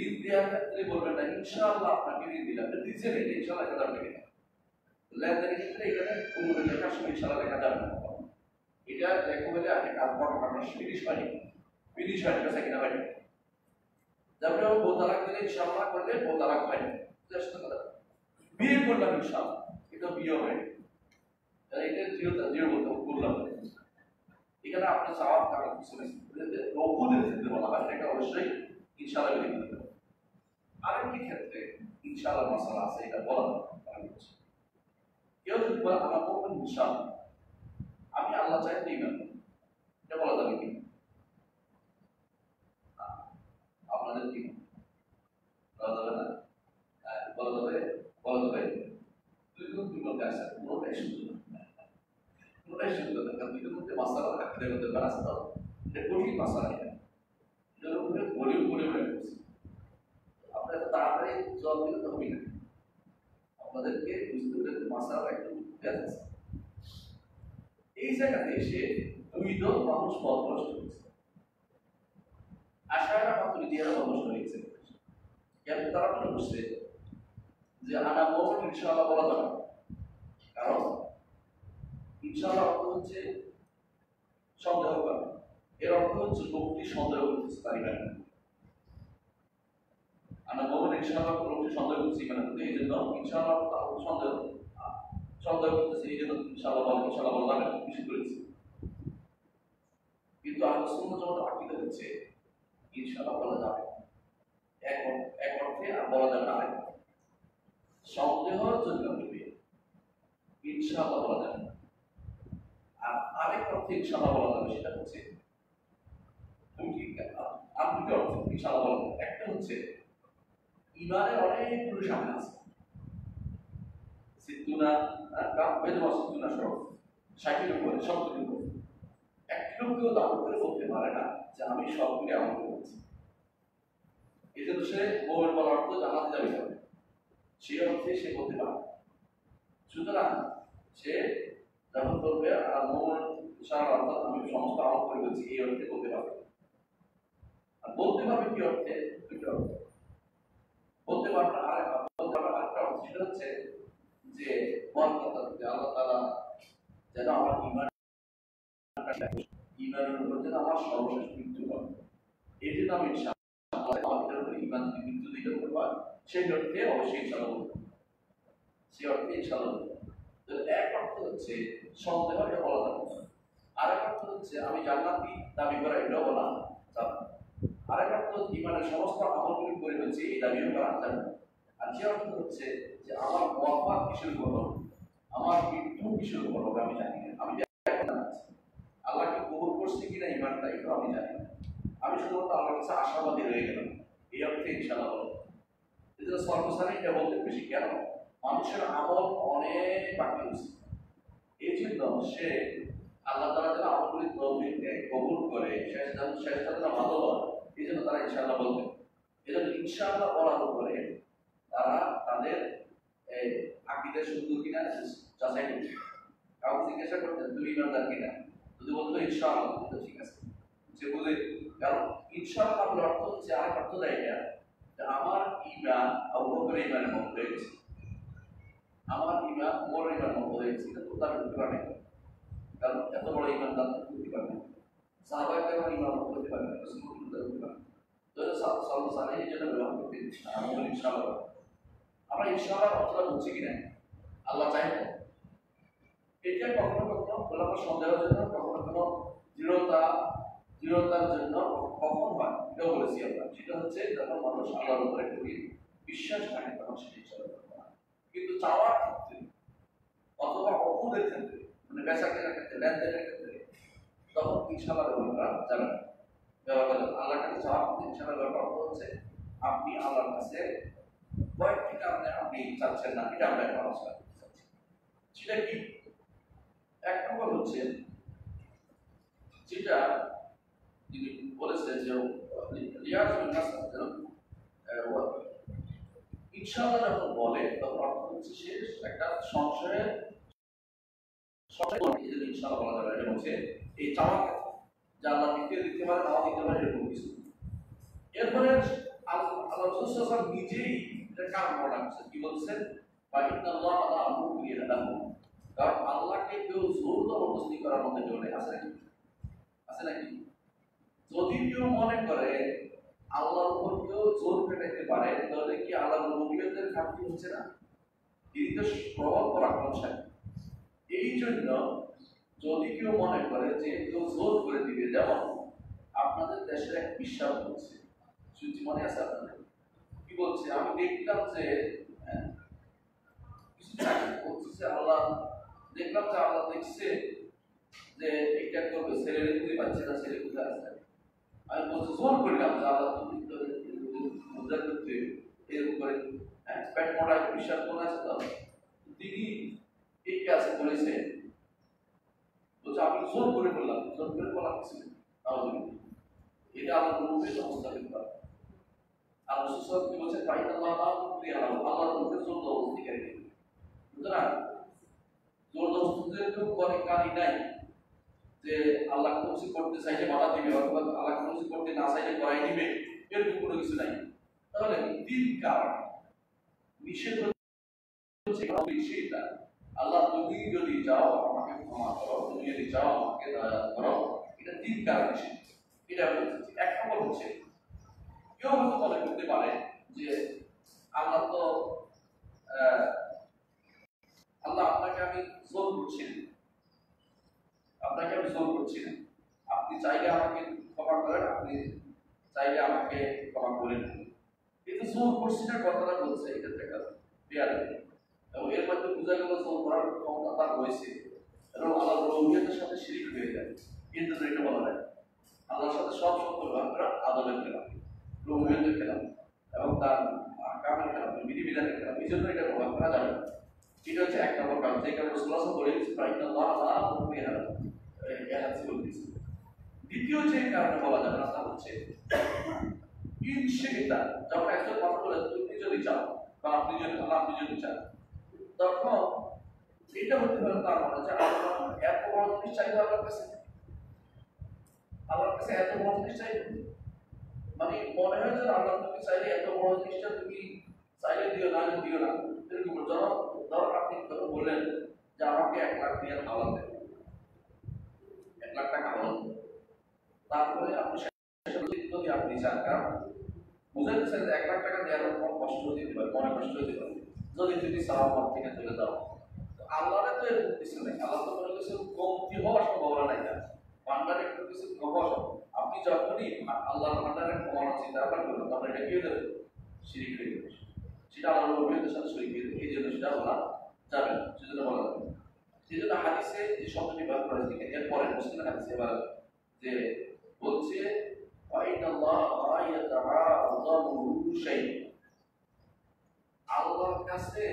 ঋণ দেওয়ার ক্ষেত্রে বলবেন না, ইনশাআল্লাহ আপনাকে ঋণ দিলাম। দিচ্ছেন এটা ইনশাআল্লাহ এটা না লেনদেনের ক্ষেত্রে এখানে কোনো লেখার সময় ইনশাআল্লাহ লেখা যাবে না। এটা দেখো বলে আগে কাজ কর্মকাণ্ড ফিনিশ হয়নি। ফিনিশ হয়নি কিনা হয়নি। তারপরে ও তালাক দিলে ইনশাআল্লাহ করলে ও তালাক হয়নি। বিয়ে করলাম এটা বিয়ে তাহলে এটা দৃঢ় বলতে করলাম এখানে আপনার চাওয়ার কারণ কিছু নেই। বলা হয় এটা অবশ্যই ইনশাআল্লাহ বিয়ে করতে আরেকটি ক্ষেত্রে ইনশাআল্লাহ মশালা আছে, এটা বলা দরকার। কেউ যদি বলে, আমার আমি আল্লাহ চাইতে ইমান এটা বলা যাবে কি আপনাদের কি বলা যাবে না বলা যাবে বলা যাবে দুই গুণ দুই মধ্যে আসে পুরোটাই সুন্দর পুরোটাই সুন্দর কারণ দুইটার মধ্যে মাসালা রাখতে মধ্যে রাস্তা এটা কঠিন মাসালা এটা এটার উপরে বলে উপরে হয়ে গেছে আপনার তাড়াতাড়ি জল দিলে তো হবে না আপনাদেরকে বুঝতে এই জায়গাতে এসে দুই দল মানুষ পথ নষ্ট করেছে আশারা মাতুরিদিয়ারা পথ নষ্ট হয়েছে কেন তারা মনে করছে যে আনা মোহন ইনশাআল্লাহ বলা যাবে। কারণ ইনশাআল্লাহ অর্থ হচ্ছে সন্দেহ করা। এর অর্থ হচ্ছে লোকটি সন্দেহ করতেছে, তার ইমান। আনা মোহন ইনশাআল্লাহ লোকটি সন্দেহ করছে ইমান কিন্তু এই জন্য ইনশাআল্লাহ তার সন্দেহ সন্দেহ করতেছে, এই জন্য ইনশাআল্লাহ বলা ইনশাআল্লাহ বলা যাবে কিছু করেছে। কিন্তু আহলে সুন্নাত জামাত আকীদা হচ্ছে ইনশাআল্লাহ বলা যাবে। এক এক অর্থে আর বলা যাবে না আরেক সন্দেহ জন্য হবে। ইনশাআল্লাহ বলা যাবে আর আরেক অর্থে ইনশাআল্লাহ বলা যাবে সেটা হচ্ছে দুটো অর্থ ইনশাআল্লাহ বলা যাবে। একটা হচ্ছে, ইমানের অনেকগুলো সামনে আছে। সিদ্ধুনা বেদ সিদ্ধুনা সহ ষাটের উপরে, সত্তরের উপরে। একটি কেউ দাবি করে বলতে পারে না যে আমি সবগুলি আমল করেছি এই জন্য সে মোমের বলার অর্থ জানাতে যাবে সেই অর্থে সে বলতে পারে সুতরাং সে যখন বলবে মোমের সারা অর্থাৎ আমি সমস্ত আমল করে বলছি এই অর্থে বলতে পারবে। আর বলতে পারবে কি অর্থে? দুটো অর্থ। বলতে পারবে আর বলতে পারবে আরেকটা অর্থ, সেটা হচ্ছে যে বরকত যে আল্লাহ তাআলা যেন আমার ইমান ইমানের উপর যেন আমার সর্বশেষ মৃত্যু হয়। এই জন্য আমি ইনশাআল্লাহ আমার এটার ইমান মৃত্যু দিতে পারব সেই অর্থে অবশ্যই বলব সেই অর্থে ইনশাআল্লাহ এক অর্থ হচ্ছে সন্দেহ এটা বলা যাবে। না আরেক অর্থ হচ্ছে আমি জান্নাতি দাবি করা এটাও বলা যাবে। না আরেক অর্থ ইমানের সমস্ত আমলগুলি করে ফেলছি, এই দাবিও করা যাবে। আর যে অর্থ হচ্ছে যে আমার বরবাদ কিসের উপর আমার মৃত্যু কিসের উপর আমি জানি না। আমি আল্লাহকে কবুল করছি কিনা ইমানটা এটাও আমি জানি না। আমি শুধুমাত্র আল্লাহর কাছে আশাবাদী রয়ে গেলাম। এই অর্থে ইনশাআল্লাহ বলো এজন্য সর্বসাধারণ এটা বলতে বেশি কেন? মানুষের আমল অনেক বাকি রয়েছে। এই জন্য সে আল্লাহ তারা যেন আমলগুলি তৌফিক দেয়, কবুল করে শেষ শেষটা যেন ভালো হয়, এই জন্য তারা ইনশাআল্লাহ বলবে এই জন্য ইনশাআল্লাহ বলার উপরে তারা তাদের আকিদে সুন্দর কিনা, যাচাই করছে। কাউকে জিজ্ঞাসা করতেন, তুমি ইমানদার কিনা? যদি বলতো, ইনশাআল্লাহ তো ঠিক আছে। যে বলে, কারণ ইনশাআল্লাহ অর্থ হচ্ছে আরেক অর্থ দেয় আমার ইমান আবু বকরের ইমানের মতো হয়ে গেছে আমার ইমান মোর ইমান মতো হয়ে গেছে এটা তো তার করতে পারে। কারণ এত বড় ইমান তার করতে পারে না। সাহাবাই কেন ইমান মতো হতে পারে। না রাসূল পারে তো এই জন্য ব্যবহার করতে বলি, ইনশাআল্লাহ। আমরা ইনশাআল্লাহ অর্থটা বুঝছি কিনা আল্লাহ চাই তো। এটা কখনো কখনো গোলাপের সন্দেহের জন্য কখনো কখনো দৃঢ়তা দৃঢ়তার জন্য কখন হয়? এটাও বলেছি আমরা। সেটা হচ্ছে যখন মানুষ আল্লাহর উপরে খুবই বিশ্বাস থাকে তখন সেটা কিন্তু চাওয়ার ক্ষেত্রে অথবা অপুদের ক্ষেত্রে মানে বেচা কেনার ক্ষেত্রে, লেনদেনের ক্ষেত্রে, তখন ইনশাল্লাহ ব্যবহার করা ব্যবহার করা যাবে কাছে চাওয়ার ক্ষেত্রে ইনশাল্লাহ ব্যবহার হচ্ছে আপনি আল্লাহর কাছে কয়েকটি কারণে আপনি চাচ্ছেন না, এটা আমরা এখন আলোচনা করতে চাচ্ছি। সেটা কি? এক নম্বর হচ্ছে যেটা তিনি বলেছেন যে রিয়াজ ইনশাআল্লাহ যখন বলে, তখন অর্থ হচ্ছে সে একটা সংশয়ের দিতে পারে নাও দিতে পারে, এরকম কিছু। এরপরে আল্লাহ রাসূল নিজেই এটা বলা হচ্ছে কি বলছেন? বা কারণ আল্লাহকে কেউ জোর জবরদস্তি করার মধ্যে আছে নাকি? আছে নাকি? যদি কেউ মনে করে আল্লাহর উপর কেউ জোর পেটাইতে পারে তাহলে কি আল্লাহর রবিয়তের ঘাটতি হচ্ছে না? তিনি তো প্রভাব পরাক্রমশালী এই জন্য যদি কেউ মনে করে যে কেউ জোর করে দিবে যেমন আপনাদের দেশের এক বিশ্বাস বলছে শুনছি মনে আছে আপনাদের? কি বলছে? আমি দেখলাম যে হ্যাঁ, যে আল্লাহ দেখলাম যে আল্লাহ দেখছে যে এটা করবে ছেলে খুঁজে পাচ্ছে না ছেলে কোথায় আছে? আমি বলছি জোর করলাম যে আল্লাহ তুমি এরকম করে প্যাট মোটা বিশ্বাস মনে আছে তো। তিনি এই কাজ করেছে বলছে, আমি জোর করে বললাম, জোর করে বলা কিছু তাহলে এটা আমার রূপে অবস্থা পারে। আর রসুল কি বলছে তাই আল্লাহ আল্লাহ রূপে জোর অবস্থি করে সুতরাং, জোর কেউ করে কারি নাই। যে আল্লাহ কোনো করতে চাইলে বাধা দিবে, অথবা আল্লাহ কোনো কিছু করতে না চাইলে করাই দিবে, এরকম কোনো কিছু নাই। তাহলে তিন কারণ নিষেধ আল্লাহ, তুমি যদি চাও আমাকে ক্ষমা করো, তুমি যদি চাও আমাকে দয়া করো, এটা তিন কারণ নিষেধ? এটা বলতেছি এক নম্বর হচ্ছে, কেউ হয়তো মনে করতে পারে যে আল্লাহ তো আল্লাহ আপনাকে আমি জোর করছি আপনাকে আমি জোর করছি না। আপনি চাইলে আমাকে ক্ষমা করেন, আপনি চাইলে আমাকে ক্ষমা করে নেন। কিন্তু জোর করছি না কথাটা বলছে, এটা একটা বিয়ার এবং এর মধ্যে বোঝা গেল জোর করার ক্ষমতা তার রয়েছে। এবং আল্লাহ রবিয়তের সাথে শিরিক হয়ে যায়। কিন্তু এটা বলা যায় আল্লাহর সাথে সব সত্য ব্যবহার করা আদলের খেলাম রবিয়তের খেলাম এবং তার কামের খেলাম বিধিবিধানের খেলাম এই জন্য এটা ব্যবহার করা যাবে এটা হচ্ছে এক নম্বর কারণ। যে কারণে রসুল্লাহ বলে দ্বিতীয় যে কারণে বলা যাবে না তা হচ্ছে যখন একজন কথা বলে, তুমি যদি চাও বা আপনি যদি আপনি যদি চান, তখন এটা হতে পারে মানে আল্লাহ এত বড় জিনিস চাইবে কাছে। আল্লাহর কাছে এত বড় জিনিস চাইবে মানে মনে হয় যে আল্লাহ তুমি চাইলে এত বড় জিনিসটা তুমি চাইলে দিও, না দিও না। এরকম ধরো আপনি বললেন যে আমাকে এক লাখ দিয়ে এক লাখ টাকা খাওয়ান দেন। তারপরে আপনি শেষে যদি আপনি চান কারণ বুঝাইতেছেন যে এক লাখ টাকা দেওয়ার কম কষ্ট হতে পারে, মনে কষ্ট হতে পারে। যদি তুমি সারা মন থেকে চলে যাও। আল্লাহরে তো এরকম কিছু নেই। আল্লাহ তো কোনো কিছু কমতি হওয়ার সম্ভাবনা নাই না ভান্ডারে একটু কিছু কম আপনি যখনই আল্লাহর ভান্ডারে কমানোর চিন্তা ভাবনা করবেন, তখন এটা কি হয়ে যাবে? শিরিক হয়ে যাবে। সেটা আল্লাহর অভিজ্ঞতার সাথে শরীর হয়ে এই জন্য সেটা বলা যাবে সেজন্য বলা যাবে। সেই জন্য হাদিসে যে শব্দটি ব্যবহার করা হয়েছে, এরপরে মুসলিম হাদিসে এবার যে বলছে وَإِنَّ اللَّهَ لَا يَتَعَاظَمُهُ شَيْءٌ আল্লাহর কাছে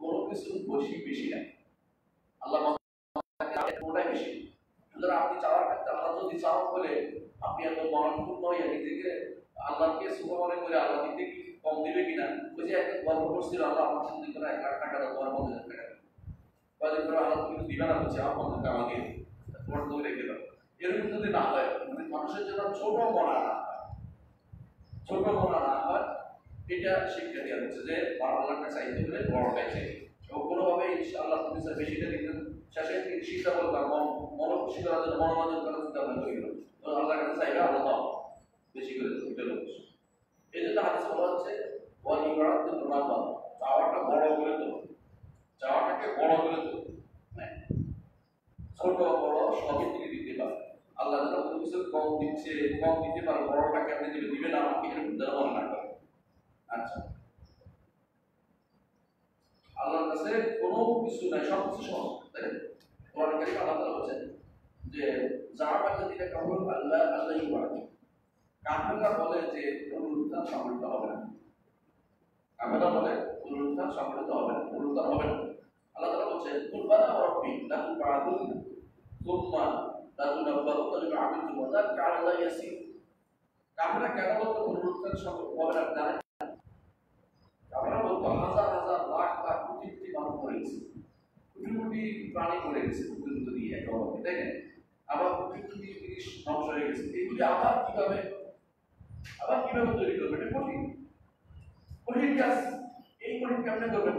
কোনো কিছু বেশি বেশি নাই আল্লাহ কোনটাই বেশি সুতরাং আপনি চাওয়ার ক্ষেত্রে আল্লাহ যদি চাও বলে আপনি এত মনপূর্ণ হয়ে নিজেকে আল্লাহকে শুভ মনে করে আল্লাহ দিতে কি কম দিবে কিনা ওই যে একটা গল্প করছিল আল্লাহ আমার জন্য করে এক লাখ টাকা দাও তোমার পঞ্চাশ হাজার টাকা কয়েকদিন পরে আল্লাহ তুমি দিবে না বলছে আমার পঞ্চাশ টাকা আমাকে তোমার তুমি রেখে দাও এরকম যদি না হয়। মানে মানুষের জন্য ছোট মনা না হয়। ছোট মনা না হয়। এটা শিক্ষা দেওয়া হচ্ছে যে আল্লাহকে চাইতে হলে বড়টাই চাই। এবং কোনোভাবে ইনশাআল্লাহ তুমি স্যার বেশিটা দিতেন শেষে চিন্তা করলাম মন মন খুশি করার জন্য মনোরঞ্জন করার চিন্তা ভাবনা করে। গেল তো আল্লাহর কাছে চাইবে, আল্লাহ দাও। বেশি করে এটা লোক। এই জন্য হাদিস বলা হচ্ছে, ওয়াল ইবারাতুল মুরাদা চাওয়াটা বড় করে তো চাওয়াটাকে বড় করে তো হ্যাঁ। ছোট বড় সবই তিনি দিতে পারেন আল্লাহ যেন কোনো কিছু কম দিচ্ছে, কম দিতে পারে, বড়টা কেমনে দিবে? দিবে না, আমাকে এরকম যেন মনে না করে আচ্ছা। আল্লাহর কাছে কোনো কিছু নাই, সব কিছু সহজ, তাই কোরআন কারিম আল্লাহ তাআলা বলেছেন যে, যারা যেটা কাবুল আল্লাহ আল্লাহ ইবাদত কাফেররা বলে যে পুনরুত্থান সম্মিলিত হবে না। কাফেররা বলে পুনরুত্থান সম্মিলিত হবে না পুনরুত্থান হবে না। আল্লাহ তাআলা বলছেন কুরবানা রাব্বি লা তুবাদুন সুম্মা লা তুনাব্বাউনা বিমা আমিলতুম ওয়া যালিকা আলা আল্লাহ ইয়াসির। কাফেররা কেন বলতো পুনরুত্থান সম্ভব হবে না জানেন আমরা বলতো হাজার হাজার লাখ লাখ কোটি কোটি মানুষ মরে গেছে আবার কোটি কোটি আবার কীভাবে, আবার তৈরি করবে? এটা কাজ। এই কঠিন কেমনে করবেন।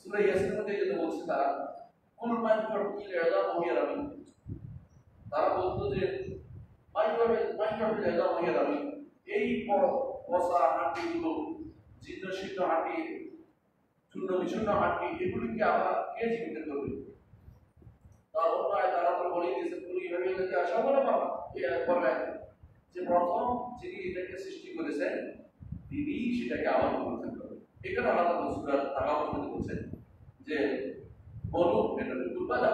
সুরা ইয়াসিনের তারা কোন মহিয়ার আমি তারা বলতো যে মাই করবে মাই করবে লেদা এই পচা হাঁটিগুলো জীর্ণ শীর্ণ হাঁটি চূর্ণ বিচূর্ণ হাঁটি, এগুলিকে আবার কে জীবিত করবে? তার অন্য তারা তো বলে দিয়েছে, তুমি এইভাবে এটাকে আশা বলে পাবা এরপরে যে, প্রথম যিনি এটাকে সৃষ্টি করেছেন, তিনি সেটাকে আবার পুনরুত্থান করবেন। এখানে তাআলা সূরা তাকাবুর বলছেন যে, বলুন, এটা দুর্বাদা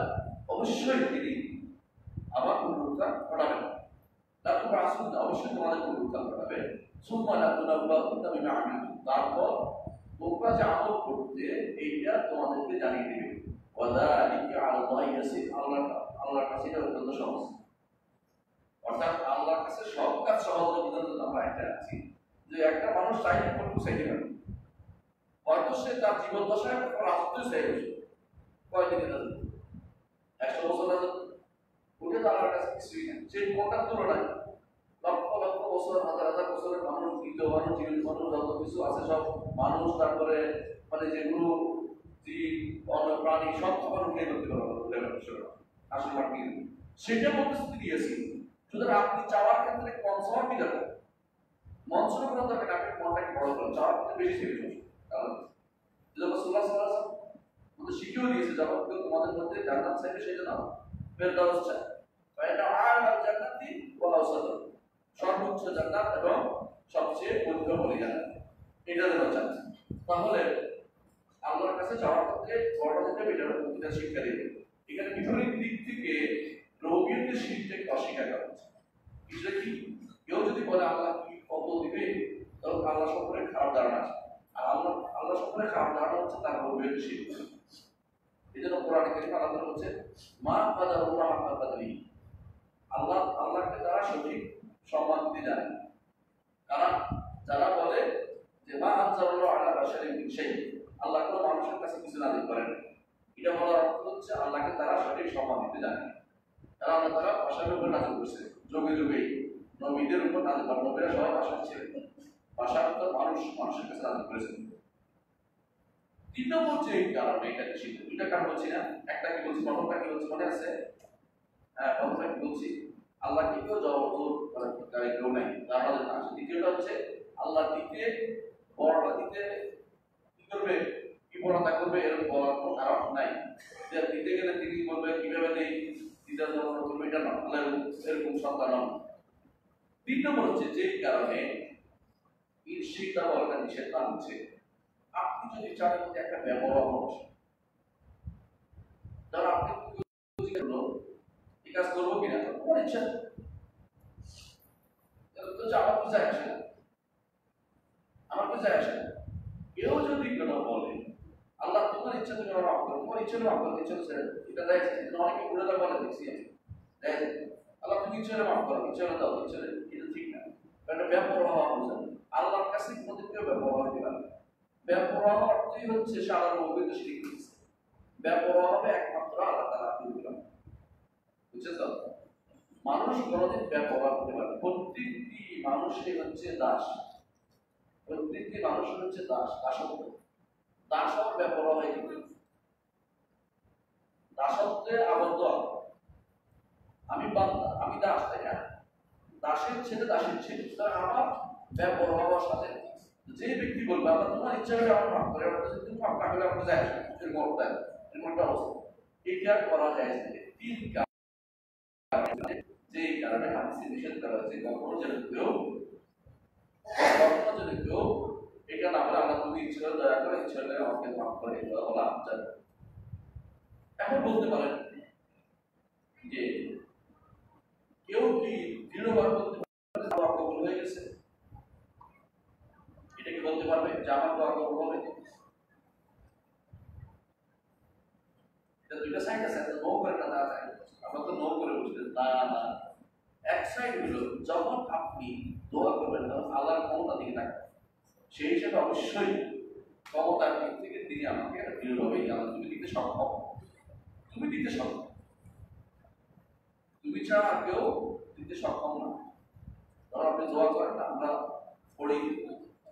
অবশ্যই তিনি আবার পুনরুত্থান ঘটাবেন। তারপর আসুন অবশ্যই তোমাদের পুনরুত্থান ঘটাবেন সুম্মা লা তুনাব্বাউনা বিমা আমিলতুম তারপর তোমরা যে আমল করতে এইটা তোমাদেরকে জানিয়ে দেবে। ওয়াদালিকা আলাল্লাহি ইয়াসির আল্লাহ আল্লাহর কাছে এটা অত্যন্ত সহজ। অর্থাৎ আল্লাহর কাছে সব কাজ সহজ বিধান আমরা একটা আছি। যে একটা মানুষ চাইলে করতে চাইতে পারে। হয়তো সে তার জীবন দশায় রাজত্ব চাই বসে কয়দিনে রাজত্ব একশো বছর রাজত্ব ওটা তো আল্লাহর কাছে কিছুই না সেই কোনটার তুলনায় লক্ষ লক্ষ বছর, হাজার হাজার বছরের মানুষ মৃত মানুষ জীবিত মানুষ যত কিছু আছে সব মানুষ, তারপরে মানে যেগুলো জীব অন্য প্রাণী, সব তখন উঠে করতে পারব আসল মাটি সেটা প্রতিশ্রুতি দিয়েছি সুতরাং আপনি চাওয়ার ক্ষেত্রে কনসার্ট দরকার মনসুর করা দরকার আপনি মনটাকে বড় করেন চাওয়ার ক্ষেত্রে বেশি ছিল কারণ যেটা সুল্লাহ আমাদের শিখিয়েও দিয়েছে যখন তোমাদের মধ্যে জান্নাত চাইবে সেই জন্য। ফেরদাউস চায় ফাইনা আলা জান্নাতি ওয়া আওসাদু সর্বোচ্চ জান্নাত এবং সবচেয়ে মধ্যম বলি জান্নাত এটা যেন চান তাহলে আল্লাহর কাছে যাওয়ার ক্ষেত্রে বড় থেকে বেটার এটা শিক্ষা দিবে। এখানে বিপরীত দিক থেকে রবিয়তের শিখটাকে অস্বীকার করা হচ্ছে। এটা কি? কেউ যদি বলে আল্লাহ কি কত দিবে তখন আল্লাহ সম্পর্কে খারাপ ধারণা আছে। আর আল্লাহ আল্লাহ সম্পর্কে খারাপ ধারণা হচ্ছে তার রবিয়তের শিখ এই জন্য কোরআন কারিম আল্লাহ হচ্ছে মা কাদারুল্লাহ হাক্কা কাদরি। আল্লাহ, আল্লাহকে তারা সঠিক সম্মান দিতে জানে কারণ যারা বলে যে, মা আনজারুল্লাহ আলা বাশারিন মিন শাই আল্লাহ কোনো মানুষের কাছে কিছু নাজিল করেন এটা বলার অর্থ হচ্ছে, আল্লাহকে তারা সঠিক সম্মান দিতে জানে তারা আল্লাহ তারা ভাষার উপর নাজিল করছে যুগে যুগেই নবীদের উপর নাজিল নবীরা সবাই ভাষা ছিলেন ভাষার তো মানুষ, মানুষের কাছে নাজিল করেছেন। তিন নম্বর যে কারণ, এটা নিষিদ্ধ দুইটা কারণ বলছি না। একটা কি বলছি, প্রথমটা কি বলছি মনে আছে? হ্যাঁ প্রথমটা কি বলছি? আল্লাহকে কেউ জবরদস্ত করে কেউ নাই। তাহলে না দ্বিতীয়টা হচ্ছে, আল্লাহ দিতে বড়টা দিতে কি করবে? কি বিপরতা করবে এরকম বলার কোনো কারণ নাই। যে দিতে গেলে তিনি বলবে, কীভাবে দেই, দিতে যখন করবে, এটা না আল্লাহ এরকম সন্তান নন তিন নম্বর হচ্ছে যে কারণে ঈর্ষিতা বলাটা নিষেধ হচ্ছে। আপনি যদি চান যে একটা ব্যবহার ধর আপনি এই কাজ করব কিনা? তোমার ইচ্ছা। তো আমার বুঝায় আসে আমার বুঝায় আসে কেউ যদি কোনো বলে, আল্লাহ, তোমার ইচ্ছা তুমি আমার করো, তোমার ইচ্ছা মাফ করো, ইচ্ছা ছেড়ে। এটা দেয় অনেকে দেওয়া বলে দেখছি আমি। দেয় আল্লাহ, তুমি ইচ্ছা মাফ করো, ইচ্ছা দাও, ইচ্ছা এটা ঠিক না। এটা ব্যাপার হওয়া বোঝেন আল্লাহর কাছে কোনোদিন কেউ ব্যাপার হতে পারে ব্যাপার অর্থই হচ্ছে সারা অভিজ্ঞ শিরিক ব্যাপার হবে একমাত্র আল্লাহ তালা দিলাম বুঝেছ? মানুষ কোনোদিন ব্যাপার হতে পারে প্রত্যেকটি মানুষই হচ্ছে দাস। প্রত্যেকটি মানুষ হচ্ছে দাস, দাসত্ব। দাস হওয়ার ব্যাপার হয় কিন্তু। দাসত্বে আবদ্ধ আমি বান্দা আমি দাস, তাই না? দাসের ছেলে দাসের ছেলে। সুতরাং আমার ব্যাপার হওয়ার সাথে যে ব্যক্তি বলবে, আল্লাহ, তোমার ইচ্ছা করে আমার মাফ করে ওটা যদি তুমি মাফ না করে আমাকে যায় এরকম অবস্থা এরকম একটা অবস্থা। এটা করা যায় তিন কারণে, যে কারণে হাদিসে নিষেধ করা হয়েছে, কখনো যেন কেউ, কখনো যেন কেউ এটা না বলে, আল্লাহ, তুমি ইচ্ছা দয়া করে, ইচ্ছা করে আমাকে মাফ করে এগুলো বলা যায় এখন বলতে পারেন যে, কেউ কি দৃঢ়ভাবে বলতে পারে হয়ে গেছে? এটা পারবে যে আমার দোয়া কবুল হবে দুইটা সাইড আছে নো করে না সাইড আমরা তো নো করে না এক সাইড হলো, যখন আপনি দোয়া করবেন, তখন আল্লাহর ক্ষমতা দিকে সেই হিসেবে অবশ্যই ক্ষমতার দিক থেকে তিনি আমাকে দৃঢ়ভাবেই আল্লাহ তুমি দিতে সক্ষম। তুমি দিতে সক্ষম। তুমি ছাড়া কেউ দিতে সক্ষম না। ধরো আপনি দোয়া করেন, আমরা পড়ি।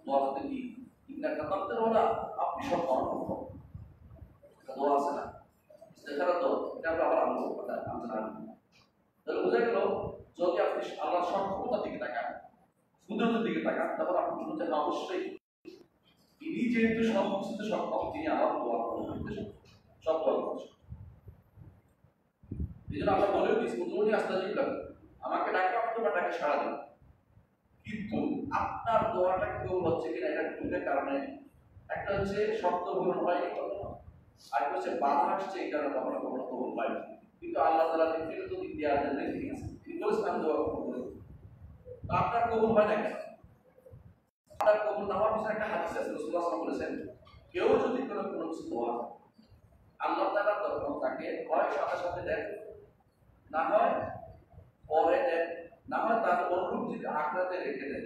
করতে কি ইন্না কাতামতের ওরা আপনি সক্ষম দোয়া আছে না? ইস্তেখারা তো? এটা আমরা আবার আলোচনা তাহলে বোঝা গেল, যদি আপনি আল্লাহর সক্ষমতার দিকে তাকান সুন্দরতার দিকে তাকান তখন আপনি বুঝতে অবশ্যই তিনি যেহেতু সব কিছুতে সক্ষম, তিনি আমার দোয়া করতে সব করছেন এই জন্য আমরা বলেও দিচ্ছি আস্তাজিব লাগবে আমাকে ডাকে আমি তোমার ডাকে সাড়া দেব কিন্তু আপনার দোয়াটা কেউ হচ্ছে কিনা এটা দুটো কারণে? একটা হচ্ছে শক্ত শব্দ পূরণ হয়নি কখনো আর হচ্ছে বাধা আসছে এই কারণে কখনো কখনো কবুল হয়নি কিন্তু আল্লাহ তালা দিন তো দিক দেওয়ার জন্য ঠিক আছে তিনি বলেছেন দোয়া কবুল। তো আপনার কবুল হয় না কেন? আপনার কবুল হওয়ার পিছনে একটা হাদিস আছে ওয়াসাল্লাম বলেছেন, কেউ যদি কোনো কোনো কিছু দোয়া আল্লাহ তাআলা তখন তাকে হয় সাথে সাথে দেন। না হয় পরে দেন, না হয় তার অনুরূপ যদি আখড়াতে রেখে দেন।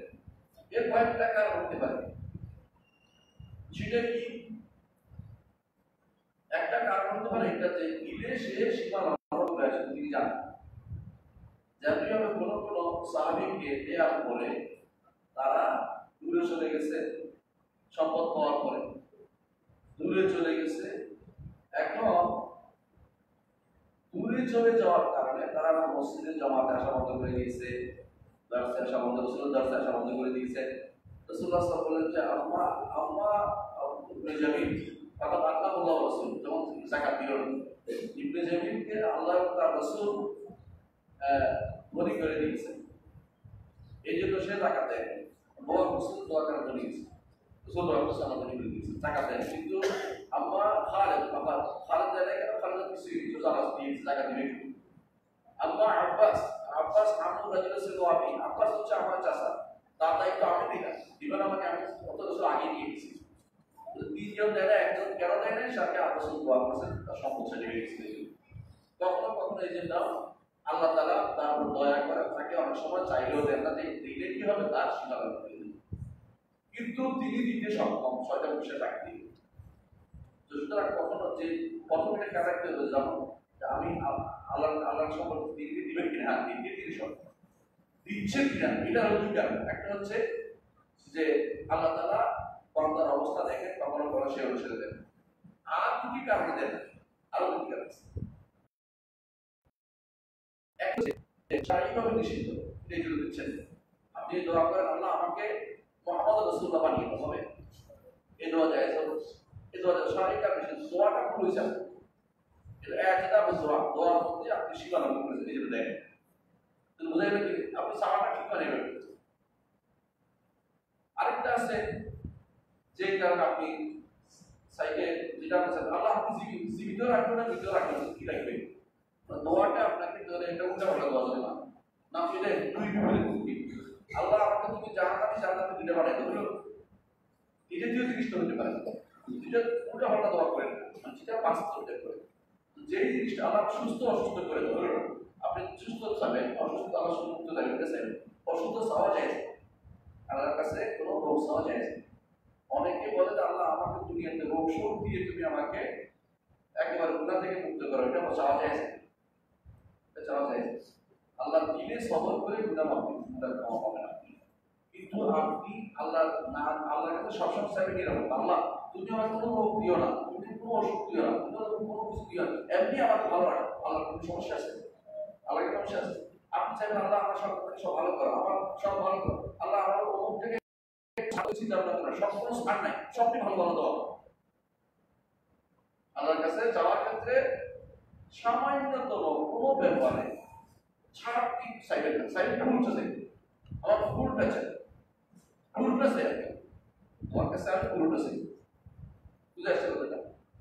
এর কয়েকটা কারণ হতে পারে। সেটা কি? একটা কারণ হতে পারে এটা যে সে সীমা লঙ্ঘন করে আসে তিনি জানেন যেমনিভাবে কোনো কোনো সাহাবিকে দেওয়ার পরে তারা দূরে চলে গেছে, সম্পদ পাওয়ার পরে। দূরে চলে গেছে। এখন দূরে চলে যাওয়ার কারণে তারা মসজিদে জমাতে আসা বন্ধ করে দিয়েছে দর্শে আসা বন্ধ রসুল দর্শে আসা বন্ধ করে দিয়েছে। রসুল্লাহ সাল্লাল্লাহু বলেন যে আম্মা আম্মা ইবনে জামিল, অর্থাৎ আল্লাহ আল্লাহ রসুল, যেমন জাকাত দিল ইবনে জামিলকে আল্লাহ তার রসুল ধনী করে দিয়েছে। এই জন্য সে জাকাত দেয় মুসলিম দোয়া করে রসুল দোয়া ধনী করে দিয়েছে। দেয় কিন্তু আম্মা খালেদ আমার খালেদ দেয় কেন? খালেদ কিছুই দিয়েছে দিবে। আম্মা আব্বাস আব্বাস আমু রাজুল ছিল আমি। আব্বাস হচ্ছে আমার চাষা তার দায়িত্ব আমি দিলাম দিবেন আমাকে আমি কত বছর আগে দিয়ে দিয়েছি। তিনজন দেয় না, একজন কেন দেয় না সাথে আব্বাস দোয়া করছেন তার সম্পদ ছেড়ে গেছে। কখনো কখনো এই জন্য আল্লাহ তালা তার উপর দয়া করে তাকে অনেক সময় চাইলেও দেন না, যে দিলে কি হবে, তার সীমা কিন্তু তিনি দিতে সক্ষম, ছয়টা বসে রাখতে তো সুতরাং কখনো যে প্রথম একটা ক্যারেক্টার যেমন যে আমি আল- আল্লাহ আল্লাহ সম্পর্কে তিনি দিবেন কিনা? দিতে তিনি সক্ষম দিচ্ছে কিনা? এটা হলো দুই কারণ একটা হচ্ছে যে আল্লাহ তালা বান্দার অবস্থা দেখেন, কখনো কখনো সে অনুসারে দেন আর দুটি কারণে দেন আরও দুটি কারণ নিষিদ্ধ। দিচ্ছেন। আপনি দোয়া করেন, আল্লাহ আমাকে মোহাম্মদ রসুল্লাহ বানিয়ে হবে? এই দোয়া যায় দোয়াটা শারীরিক কারণে সে দোয়াটা একটা দোয়া দোয়ার মধ্যে আপনি সীমানা করেছেন নিজের দেখেন। বোঝা গেল কি? আপনি সামাটা ঠিক করে নেবেন। আরেকটা আছে, যে কারণে আপনি সাইকে যেটা বলছেন, আল্লাহ আপনি জীবিত রাখবেন না মৃত রাখবেন কি রাখবেন? দোয়াটা আপনাকে ধরে এটা উল্টা পাল্টা দোয়া যাবে। না না হতে পারে বাস্তব করে। যেই জিনিসটা আল্লাহ সুস্থ অসুস্থ করে দেবে আপনি সুস্থ চাবেন অসুস্থ আল্লাহ সুস্থ মুক্ত থাকবেন এটা অসুস্থ চাওয়া যায় আল্লাহর কাছে কোনো রোগ চাওয়া যায় অনেকে বলে আল্লাহ আমাকে দুনিয়াতে রোগ শোক দিয়ে তুমি আমাকে একেবারে গুণা থেকে মুক্ত করো। এটা চাওয়া যায় চাওয়া যায় আল্লাহ দিলে সবর করে গুণা মাফি গুণা ক্ষমা পাবেন আপনি। কিন্তু আপনি আল্লাহ না, আল্লাহর কাছে সবসময় চাইবেন এরকম, আল্লাহ, তুমি আমাকে কোনো রোগ দিও না তুমি কোনো অসুখ দিও না তুমি কোনো কিছু না এমনি আমাকে ভালো রাখো আল্লাহর কোনো সমস্যা আছে? আল্লাহর সমস্যা আছে? আপনি চাইবেন আল্লাহ আমার সব সব ভালো করো আমার সব ভালো করো আল্লাহ আমার অমুক থেকে চিন্তা ভাবনা করে, সব কোনো স্থান নাই সবটি ভালো ভালো দেওয়া। আল্লাহর কাছে যাওয়ার ক্ষেত্রে সামান্যতম কোনো ব্যাপারে ছাড় কি সাইডে সাইডে ভুলটা চাই আমার ভুলটা চাই ভুলটা চাই আমার কাছে আমি ভুলটা চাই বুঝে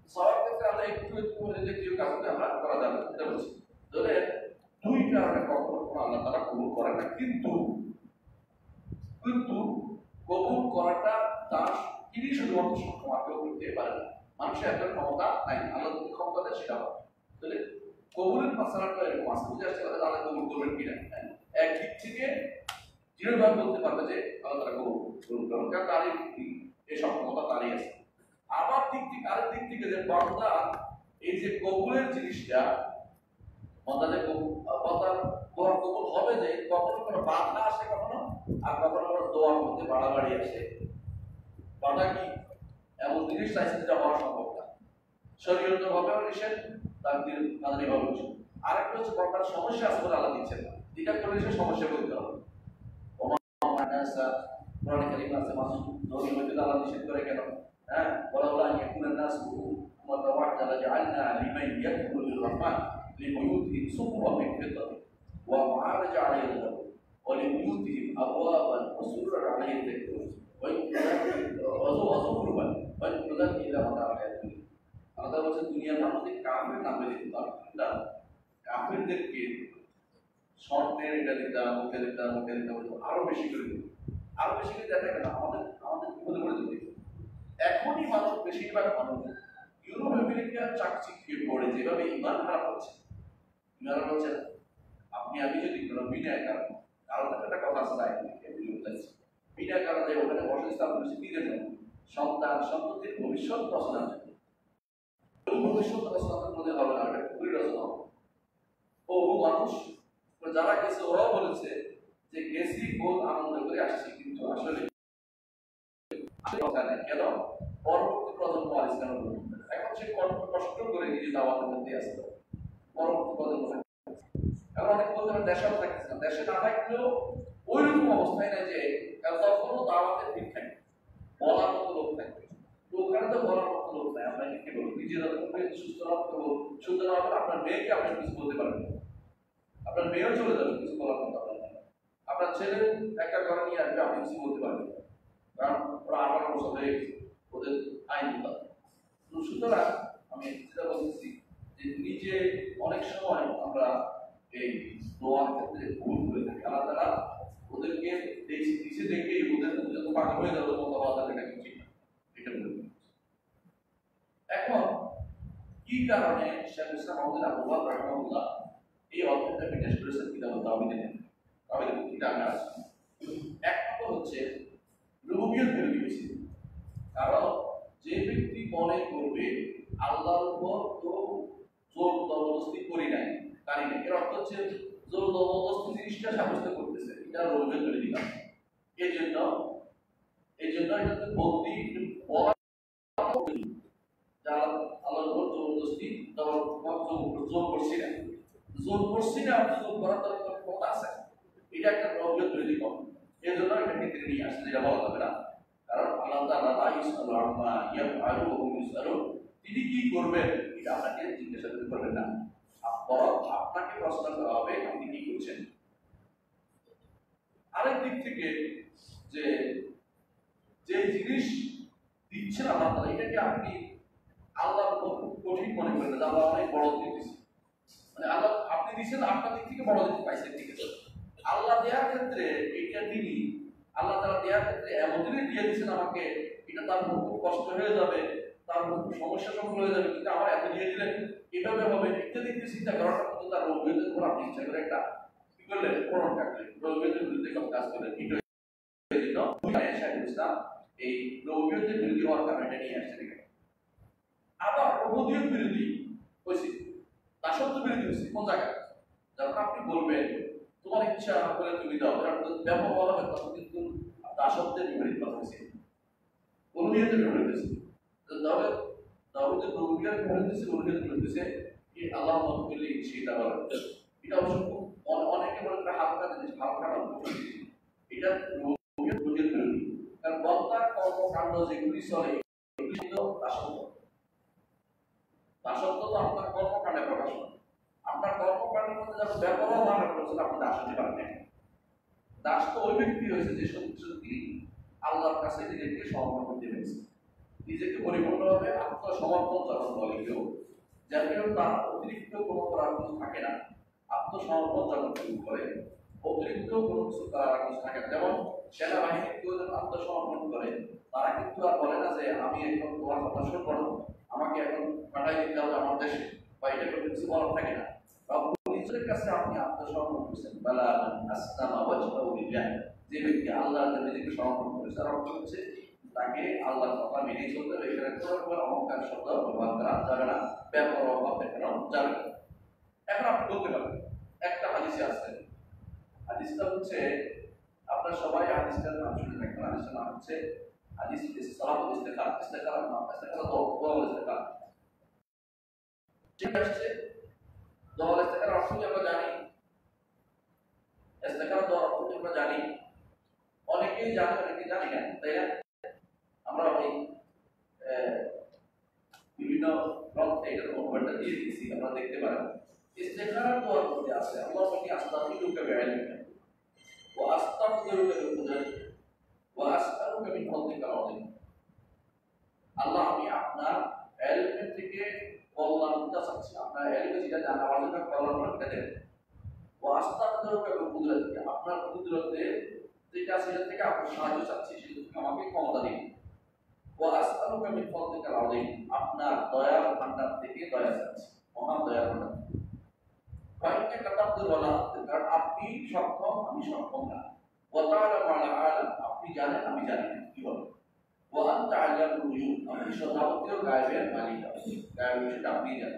সবার ক্ষেত্রে আমরা একটু একটু আমরা করা দুই তারা কিন্তু কিন্তু করাটা শুধুমাত্র পারে দেয় সেটা তাহলে কবুলের মাসালাটা এরকম আছে, বুঝে আসছে আল্লাহ কবুল করবেন কিনা একদিক থেকে দৃঢ়ভাবে বলতে পারবে যে আল্লাহ তারা কবুল কবুল করবেন কারণ তারই এই সক্ষমতা তারই আছে আবার দিক থেকে আরেক দিক থেকে যে বান্দা এই যে কবুলের জিনিসটা বান্দার দোয়ার কবুল হবে যে, কখনো কোনো বাধা আসে কখনো? আর কখনো কোনো দোয়ার মধ্যে বাড়াবাড়ি আসে? বাধা কি? এমন জিনিস চাইছে যেটা হওয়া সম্ভব না। শরীরগত ভাবেও নিষেধ, তার দিন কাদানি ভাবে নিষেধ। আরেকটা হচ্ছে বান্দার সমস্যা আছে বলে আল্লাহ দিচ্ছেন না। এটা করলে সে সমস্যা করতে হবে। কোরআন কারিম আছে মানুষ ধনী হইতে আল্লাহ নিষেধ করে কেন? হ্যাঁ? বলা বলা ইয়াকুনা নাস উম্মাতান ওয়াহিদা জাআলনা লিমান ইয়াকুলু লিররহমান লিবুয়ুতিহিম সুকুফান মিন ফিদ্দাতিন ওয়া মা'আরিজ 'আলাইহা ولبيوتهم أبوابا وسررا عليه يتكئون وزخرفا ويدخلون إلى متاع الحياة الدنيا আলাদা বলছে দুনিয়ার মানুষদের কাফের নামে দিতে পারবে না কাফেরদেরকে স্বর্ণের এটা দিতাম মুখে দিতাম মুখে দিতাম আরো বেশি করে দিত আরো বেশি করে দেখা গেল আমাদের আমাদের বিপদে পড়ে যেত এখনই মানুষ বেশিরভাগ মানুষ ইউরোপ আমেরিকা চাকচিক্যে পড়ে যেভাবে ইমান খারাপ হচ্ছে ইমান হচ্ছে না আপনি, আমি যদি কোনো বিনা কারণ কারণ একটা কথা তাই বিনা কারণে ওখানে বসে স্থাপন নিজের জন্য? সন্তান, সন্ততির ভবিষ্যৎ জন্য ভবিষ্যৎ রচনার মধ্যে হবে না, এটা খুবই রচনা। হবে ও মানুষ, যারা গেছে, ওরাও বলেছে যে গেছি, বহুত আনন্দ করে আসছি, কিন্তু আসলে কেন? পরবর্তী প্রজন্ম আর এখন সে কষ্ট করে নিজে দাওয়াতের মধ্যে আসতে পরবর্তী প্রজন্ম কারণ অনেক বলতে পারেন দেশেও থাকতেছে দেশে না থাকলেও ওই রকম অবস্থায় নাই যে তখনও দাওয়াতের ঠিক থাকে বলার মতো লোক থাকবে ওখানে তো বলার মতো লোক নাই আপনাকে কি বলব নিজেরা সুস্থ রাখতে সুস্থ না হলে আপনার মেয়েকে আপনি কিছু বলতে পারবেন আপনার মেয়েও চলে যাবে কিছু বলার মতো আপনার আপনার ছেলে একটা ঘরে নিয়ে আসবে আপনি কিছু বলতে পারবেন কারণ ওরা আঠারো বছর হয়ে গেছে ওদের আইন দিতে সুতরাং আমি যেটা বলতেছি যে নিজে অনেক সময় আমরা এই দোয়ার ক্ষেত্রে ভুল করে থাকি। আল্লাহ তারা ওদেরকে নিচে দেখে ওদের যত পাগল হয়ে যাবে তত আল্লাহ এটা ঠিক না এটা বলে এখন কি কারণে শেখ ইসলাম আহমদ আবুল্লাহ রহমাউল্লাহ এই অধ্যায়টা বিকাশ করেছেন কিতাব দাবিদের দাবিদের কিতাবে আছে। এক নম্বর হচ্ছে রুবিয়ত করে দিয়েছে কারণ যে ব্যক্তি মনে করবে আল্লাহর উপর তো জোর জবরদস্তি করি নাই তারই নাই। এর অর্থ হচ্ছে জোর জবরদস্তি জিনিসটা সাব্যস্ত করতেছে, এটা রবিয়ত করে দিলাম। এই জন্য এই জন্য বলতি বলা যারা আল্লাহর উপর জবরদস্তি জোর করছি না। জোর করছি না জোর করার তো কথা আছে। এটা একটা রবিয়ত করে দিব। এই জন্য এটাকে তিনি নিয়ে আসছে, যেটা বলা যাবে না। কারণ আল্লাহ তাআলা লা ইউসালু আম্মা ইয়াফআলু ওয়া হুম ইউসালুন তিনি কি করবেন? এটা আপনাকে জিজ্ঞাসা করতে পারবেন না। বরং আপনাকে প্রশ্ন করা হবে, আপনি কি করছেন? আরেক দিক থেকে যে যে জিনিস দিচ্ছেন আল্লাহ তাআলা, এটাকে আপনি আল্লাহ কঠিন মনে করেন না আল্লাহ অনেক বড় দিয়ে দিচ্ছে মানে আল্লাহ আপনি দিচ্ছেন, আপনার দিক থেকে বড় দিতে পাইছেন, ঠিক আছে? আল্লাহ দেওয়ার ক্ষেত্রে এটা তিনি আল্লাহ তারা দেওয়ার ক্ষেত্রে এমন জিনিস দিয়ে দিচ্ছেন আমাকে, এটা তার খুব কষ্ট হয়ে যাবে। তার সমস্যা এত আপনি নিয়ে আসছেন এখানে। বিরোধী হয়েছে। দাসত্ব বিরোধী হয়েছে। কোন জায়গায়? যখন আপনি বলবেন, তোমার ইচ্ছা করে তুমি দাও। ব্যাপক কিন্তু দাসত্বের বিপরীত কথা হয়েছে। বিপরীত তো আপনার আপনার মধ্যে ব্যবহার দাস দাস তো ওই ব্যক্তি হয়েছে যে সত্যি আল্লাহর কাছে নিজেকে সমর্পণ পেরেছে নিজেকে পরিপূর্ণভাবে আত্মসমর্পণ যখন বলে কেউ যার কেউ তার অতিরিক্ত কোনো করার কিছু থাকে না। আত্মসমর্পণ যখন শুরু করে, অতিরিক্ত কোনো কিছু করার কিছু থাকে না। যেমন সেনাবাহিনী কেউ যখন আত্মসমর্পণ করে, তারা কিন্তু আর বলে না যে, আমি এখন তোমার কথা শুনব না। আমাকে এখন পাঠাই দিতে হবে আমার দেশে। বা এটা করতে কিছু বলার থাকে না। নিজের কাছে আপনি আত্মসমর্পণ করছেন, বালা আসলামা লিল্লাহ যে ব্যক্তি আল্লাহর জন্য নিজেকে সমর্পণ করেছে, তার অর্থ হচ্ছে তাকে আল্লাহর কথা মেনে চলতে হবে। এখানে কোনো রকম অহংকার শব্দ ব্যবহার করা যাবে না ব্যাপার, অভাব দেখানো যাবে না। এখন আপনি বলতে পারেন, একটা হাদিসে আছে। হাদিসটা হচ্ছে, আপনার সবাই হাদিসটার নাম শুনে থাকবেন। হাদিসটার নাম হচ্ছে, হাদিস ইসলাম ইস্তেকার ইস্তেকার নাম ইস্তেকার দোয়া ইস্তেকার ঠিক দোয়া ইস্তেকার অর্থ আমরা জানি? ইস্তেকার দোয়া অর্থ কি আমরা জানি? অনেকেই জানে অনেকে জানি না, তাই না? আমরা আহ, বিভিন্ন গ্রন্থে এটার দিয়ে দিয়েছি দেখতে পারেন। ইস্তেখারার দোয়ার মধ্যে আছে? আল্লাহ পাকি ওয়া আস্তাগফিরুকা বিকুদরাতিক ওয়া আসআলুকা মিন ফাদলিকা আযীম আল্লাহ আমি আপনার এলমের থেকে কল্যাণটা চাচ্ছি আপনার এলমে যেটা জানা আমার জন্য আস্তাগফিরুকা বিকুদরাতিক আপনার কুদরতে যেটা সেটা থেকে আপনার সাহায্য চাচ্ছি সেটা আমাকে ক্ষমতা দিন। মিন আপনার দয়ার ভান্ডার থেকে কাতাবদুর ওয়ালা কারণ আপনি সক্ষম আমি সক্ষম না ওয়া তাআলা আলাম আপনি জানেন আমি জানি কি বলেন ওয়া আনতা আল্লামুল গুয়ুব আপনি সদাবতীয় গায়বের মালিক আপনি জানেন ইয়া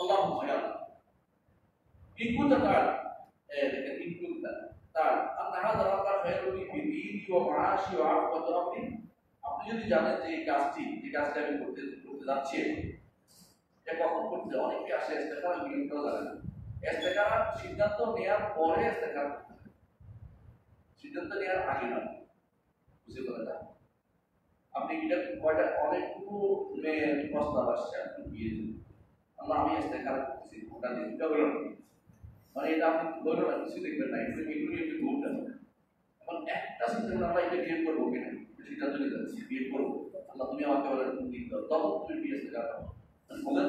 আল্লাহ কুনতা তাআলা এই দেখেন ইন কুনতা তাআলা আন্না হাযা রাকা খায়রুল বিদীনি ওয়া মাআশি আপনি যদি জানেন যে এই কাজটি, যে কাজটা আমি করতে করতে যাচ্ছি, এটা কখন করতে অনেকে আসে ইস্তেখারা বিলীন করে জানে না। ইস্তেখারা সিদ্ধান্ত নেওয়ার পরে হবে। সিদ্ধান্ত নেওয়ার আগে নয়। আপনি এটা কয়টা, অনেকগুলো মেয়ের প্রস্তাব আসছে আপনি বিয়ে আল্লাহ আমি ইস্তেখারা করতেছি, ওটা দিয়ে মানে এটা আপনি বলল না কিছু দেখবেন না। এগুলো এগুলো এখন একটা সিদ্ধান্ত আমরা এটা বিয়ে করব কিনা? সিদ্ধান্ত নিতে যাচ্ছি, বিয়ে করব। আল্লাহ, তুমি আমাকে বলে তুমি দাও। তখন তুমি বিয়ে ইস্তেখারা করো বলে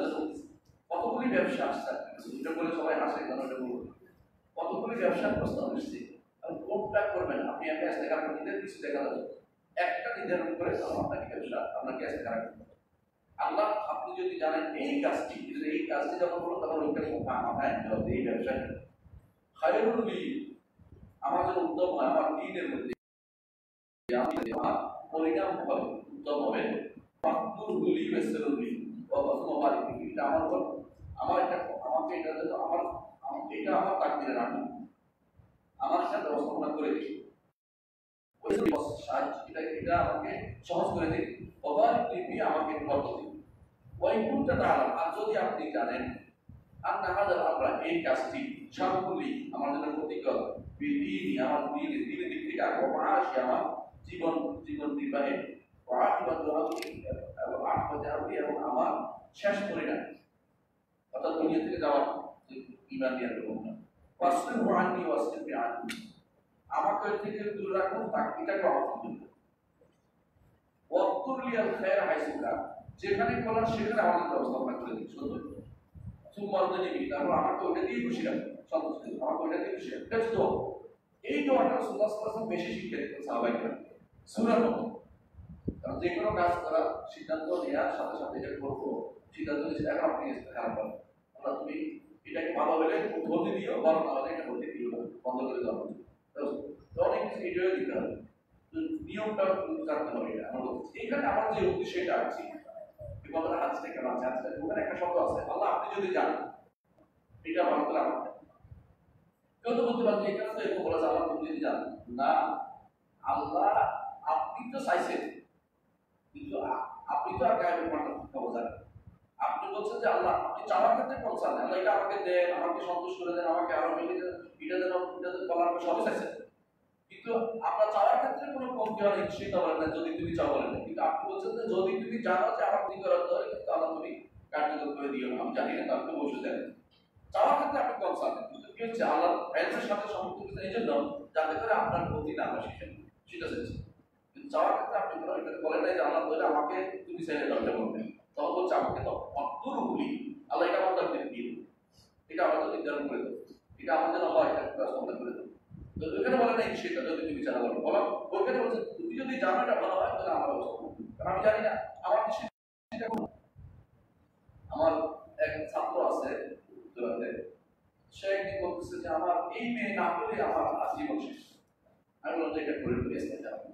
কতগুলি ব্যবসা আসছে আপনার? এটা বলে সবাই হাসে, কেন এটা বলব কতগুলি ব্যবসার প্রস্তাব এসছে এবং কোনটা করবেন? আপনি একটা আসতে কারণ দিতে কিছু দেখা যাবে। একটা নির্ধারণ করে তখন আপনাকে ব্যবসা, আপনাকে আসতে কারণ আল্লাহ, আপনি যদি জানেন এই কাজটি এই কাজটি যখন বলো তখন কোথা মাথায় আনতে হবে এই ব্যবসায় খায়রুল আমার জন্য উত্তম হয়, আমার দিনের মধ্যে আমি আমার উপর আমার এটা আমাকে এটা দিল আমার আম- এটা আমার তাকদিরে রাখুন আমার সাথে ব্যবস্থাপনা করে দিন ওই সাহায্য এটা এটা আমাকে সহজ করে দিন অবার তিনি আমাকে দিন ওই কোনটা তাহলে আর যদি আপনি জানেন আর না হাজার আমরা এই কাজটি সামগ্রী আমার জন্য ক্ষতিকর বিধি আমার দিক থেকে আসি আমার জীবন জীবন নির্বাহে আকিবাত আমরি এবং আমরি এবং আমার শেষ পরিণাম। অর্থাৎ দুনিয়া থেকে যাওয়ার ইমান দিয়ে করব না ওয়াসলিম আননি আমাকে থেকে দূরে রাখুন তাকে এটাকে ওয়াক্তুলিয়াল খায়র যেখানে বলার সেখানে আমাদের ব্যবস্থাপনা করে দিন সুন্দর সুমর্দনী তারপর আমাকে ওইটা দিয়ে খুশি রাখবে সন্তুষ্ট আমাকে ওইটা দিয়ে খুশি এই বেশি শিক্ষা দিতেন সূরার মতো কারণ যে কোনো কাজ করা সিদ্ধান্ত নেওয়ার সাথে সাথে এটা করব, সিদ্ধান্ত নিচ্ছে এখন আপনি খারাপ করেন। আমরা তুমি এটাকে ভালো হলে বলতে দিও বড় না হলে এটা বলতে দিও বন্ধ করে দেওয়া। তো অনেক কিছু এটাও দিতে হবে। নিয়মটা জানতে হবে এটা। আমরা। এইখানে আমার যে উদ্দেশ্য এটা আছে। এই কথাটা হাজতে কেন আছে হাজতে ওখানে একটা শব্দ আছে, আল্লাহ আপনি যদি জানেন, এটা ভালো করে আমার কেউ তো বলতে পারছে এখানে তো এরকম বলা যায়, আল্লাহ তুমি যদি জানেন। না, আল্লাহ আপনি তো চাইছেন। কিন্তু আপনি তো আর গায়েবের খবর জানেন আপনি বলছেন যে আল্লাহ, আপনি চাওয়ার ক্ষেত্রে পৌঁছান আল্লাহ এটা আমাকে দেন, আমাকে সন্তুষ্ট করে দেন, আমাকে আরও বেশি দেন, এটা দেন এটা দেন, বলার সবই চাইছেন। কিন্তু আপনার চাওয়ার ক্ষেত্রে কোনো কমতি হয় সেটা বলেন না, যদি তুমি চাও বলেন কিন্তু আপনি বলছেন যে যদি তুমি জানো যে আমার কি করার দরকার কিন্তু আল্লাহ তুমি কার্যকর করে দিও আমি জানি না তো বসে দেন চাওয়ার ক্ষেত্রে আপনি চান কিন্তু কি হচ্ছে, আল্লাহ এলমের সাথে সম্পর্কিত এই জন্য যাতে করে আপনার ক্ষতি না হয় সেটা সেটা আমাকে তুমি চাইলে দরজা বলবেন তখন আমাকে দাও অন্তর বলি আল্লাহ এটা আমার দিয়ে দেবো। এটা আমাদের নির্ধারণ করে দেবো এটা আমাদের আল্লাহ এটা করে দেবো তো ওখানে বলে নাই সেটা যদি তুমি জানা বলো। বলছে, তুমি যদি জানো ভালো হয়, তাহলে আমার কারণ আমি জানি আমার আমার এক ছাত্র আছে সে বলতেছে যে, আমার এই মেয়ে না হলে আমার আজীবন শেষ। আমি বললাম, এটা করে তুমি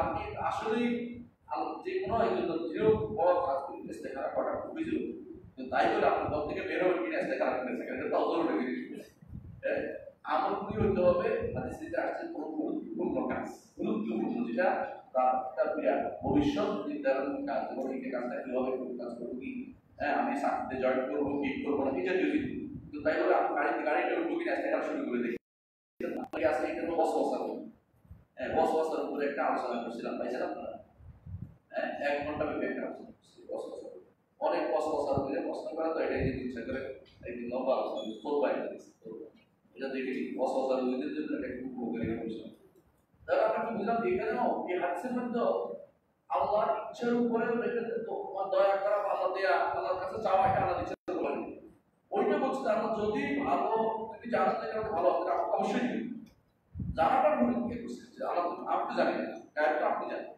আপনি আসলেই যে কোনো এই দৃঢ় বড় কাজ করি ইস্তেখারা করা খুবই জরুরি। তাই বলে আপনি ঘর থেকে বের হবেন কিনা ইস্তেখারা করে ইস্তেখারা এটা তাও জরুরি জিনিস আমল কি হতে হবে মানে সেটা আসছে কোনো গুরুত্বপূর্ণ কাজ গুরুত্বপূর্ণ যেটা তার একটা বিরাট ভবিষ্যৎ নির্ধারণ কাজ এবং এই কাজটা কীভাবে করব, কাজ করব কি? হ্যাঁ আমি চাকরিতে জয়েন করব কি করব না এটা যদি কিন্তু তাই বলে আপনি গাড়িতে গাড়িটা কিনা ইস্তেখারা শুরু করে দেখি। আসলে এটা তো বসা হ্যাঁ বস বসার উপরে একটা আলোচনা করছিলাম। পাইছেন আপনারা? হ্যাঁ এক ঘণ্টা ব্যাপী একটা আলোচনা করছি, বস বসার অনেক বস বসার উপরে প্রশ্ন করা তো এটাই যদি ইচ্ছা করে একদিন লম্বা আলোচনা ফোর বাইক এটা দেখেছি বস বসার উপরে জন্য এটা খুব উপকারী করছিলাম তাহলে আমরা কি বুঝলাম এখানেও এই হাদিসের মধ্যে আল্লাহর ইচ্ছার উপরে তোমার দয়া করা আল্লাহ দেয়া, আল্লাহর কাছে চাওয়া এটা আল্লাহ ইচ্ছা বলেন ওইটা বলছে যে আল্লাহ যদি ভালো, তুমি জানো যে ভালো অবশ্যই জানাটার ভূমিকা করছে যে আপনি জানেন না। আপনি জানেন।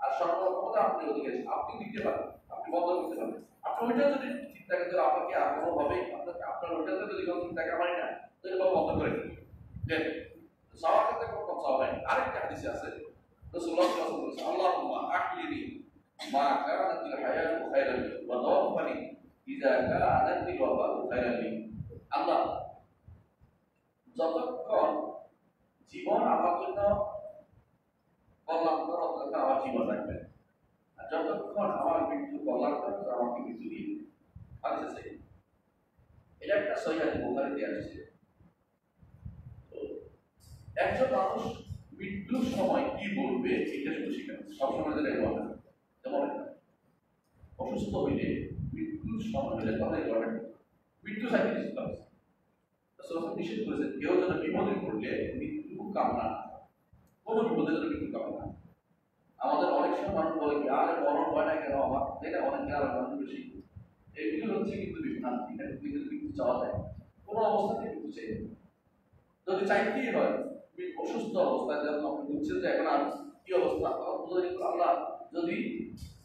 আর সর্বক্ষমতা আপনি অধিকারী আপনি দিতে পারেন আপনি বন্ধ করতে পারেন আপনি ওইটা যদি ঠিক থাকে আপনাকে আর কোনো হবে, আপনার আপনার ওইটাতে যদি কোনো ঠিক থাকে পারি না তাহলে বাবা বন্ধ করে দিন। দেন চাওয়ার ক্ষেত্রে কোনো কথা হবে না। আরেকটা হাদিসে আছে। আলাইহি ওয়াসাল্লাম আল্লাহুম্মা আহলিনি মা কানাতিল হায়াতু খায়রান ওয়া তাওফানি ইযা আল্লাহ যতক্ষণ জীবন আমার জন্য কল্যাণকর অতক্ষণ আমার জীবন রাখবেন আর যতক্ষণ আমার মৃত্যু কল্যাণকর আমাকে মৃত্যু দিয়ে এটা একটা সহিহাদি বোখারিতে একজন মানুষ মৃত্যুর সময় কি বলবে, এটা শুধু শিখানো সবসময় যেটা বলে যেমন অসুস্থ হইলে মৃত্যুর সময় হলে তখন এই মৃত্যু সাইকেল রাসূলুল্লাহ নিষেধ করেছেন কেউ যেন বিপদে পড়লে মৃত্যু কামনা। না করে। কোনো বিপদে যেন মৃত্যু কামনা। আমাদের অনেক সময় মানুষ বলে কি, আরে মরণ হয় না কেন আমার? এটা অনেক আর মানুষ বেশি এগুলো হচ্ছে কিন্তু বিভ্রান্তি, এটা কিন্তু চাওয়া যায় কোনো অবস্থাতে মৃত্যু চাই যদি চাইতেই হয়, তুমি অসুস্থ অবস্থায় যেমন আপনি বুঝছেন যে এখন আর কি অবস্থা? আল্লাহ, যদি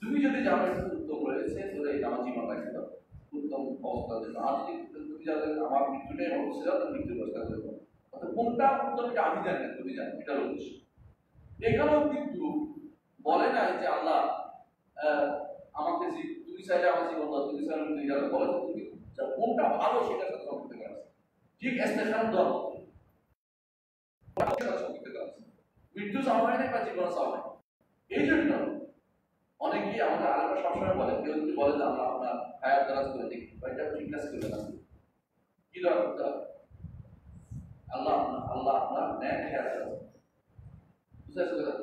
তুমি যদি জানো এটা উত্তম রয়েছে, তাহলে এটা আমার জীবন দাও। উত্তম অবস্থা জন্য। আর যদি তুমি জানো যে আমার মৃত্যুটাই অবস্থা মৃত্যুর করে দেবো কোনটা উত্তম এটা আমি জানি না, তুমি জানো এটা উদ্দেশ্য এখানেও কিন্তু বলে না যে আল্লাহ আমাকে তুমি চাইলে আমার জীবন দাও তুমি চাইলে তুমি যারা বলে তুমি কোনটা ভালো সেটার সাথে সম্পৃক্ত করা আছে। ঠিক এস্তেশন দল সম্পৃক্ত করা আছে। মৃত্যু চাওয়া হয় না বা জীবন চাওয়া এই জন্য অনেকেই আমাদের আলেমরা সবসময় বলে, কেউ যদি বলে যে আমরা আপনার হায়াত দারাজ করে দিই, বা এটা ঠিক কাজ করে না কি দরকার? আল্লাহ আপনার আল্লাহ আপনার ন্যায় হায়াত দারাজ বুঝতে পারছ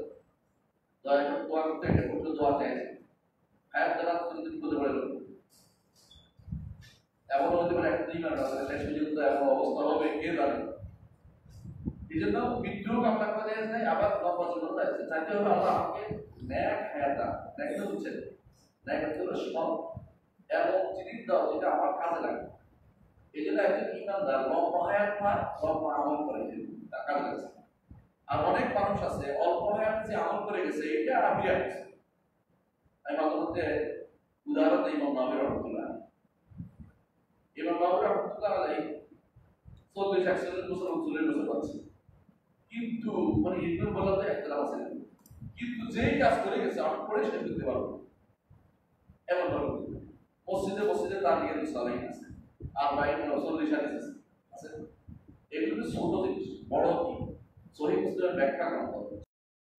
দয়া করে দোয়া করতে এটা করতে দোয়া চাইছে হায়াত দারাজ করে যদি বিপদে পড়ে এমন হতে পারে একটা ইমান আছে শেষ পর্যন্ত এমন অবস্থা হবে, কে জানে? এই জন্য কামনা করে দেয় নাই, আবার জীবন চাইছে চাইতে হবে আল্লাহ আমাকে ন্যাক হায়াত দান। ন্যাক তো হচ্ছে? ন্যাক হলো সব এমন জিনিস দাও যেটা আমার কাজে লাগে। এই জন্য একজন ইমানদার লম্বা হায়াত পায় আমল করে কাজে লাগছে আর অনেক মানুষ আছে অল্প হায়াত যে আমল করে গেছে, এটা আমি গেছে আমি মাঝে মধ্যে উদাহরণ দিই ইমাম নবীর রহমতুল্লাহ। ইমাম নবীর রহমতুল্লাহ আলাই চল্লিশ, একচল্লিশ বছর চল্লিশ বছর পাচ্ছে কিন্তু মানে ইবনুল বলাতে একটা আছে। কিন্তু যেই কাজ করে গেছে, আমি পড়ে শেষ করতে পারব এমন ভাবে মসজিদে মসজিদে তার নিয়ে সালাই আছে। আর বাইরে চল্লিশ হাদিস আছে? এগুলো ছোট জিনিস, বড় কি? সহি মুসলিমের ব্যাখ্যা গ্রন্থ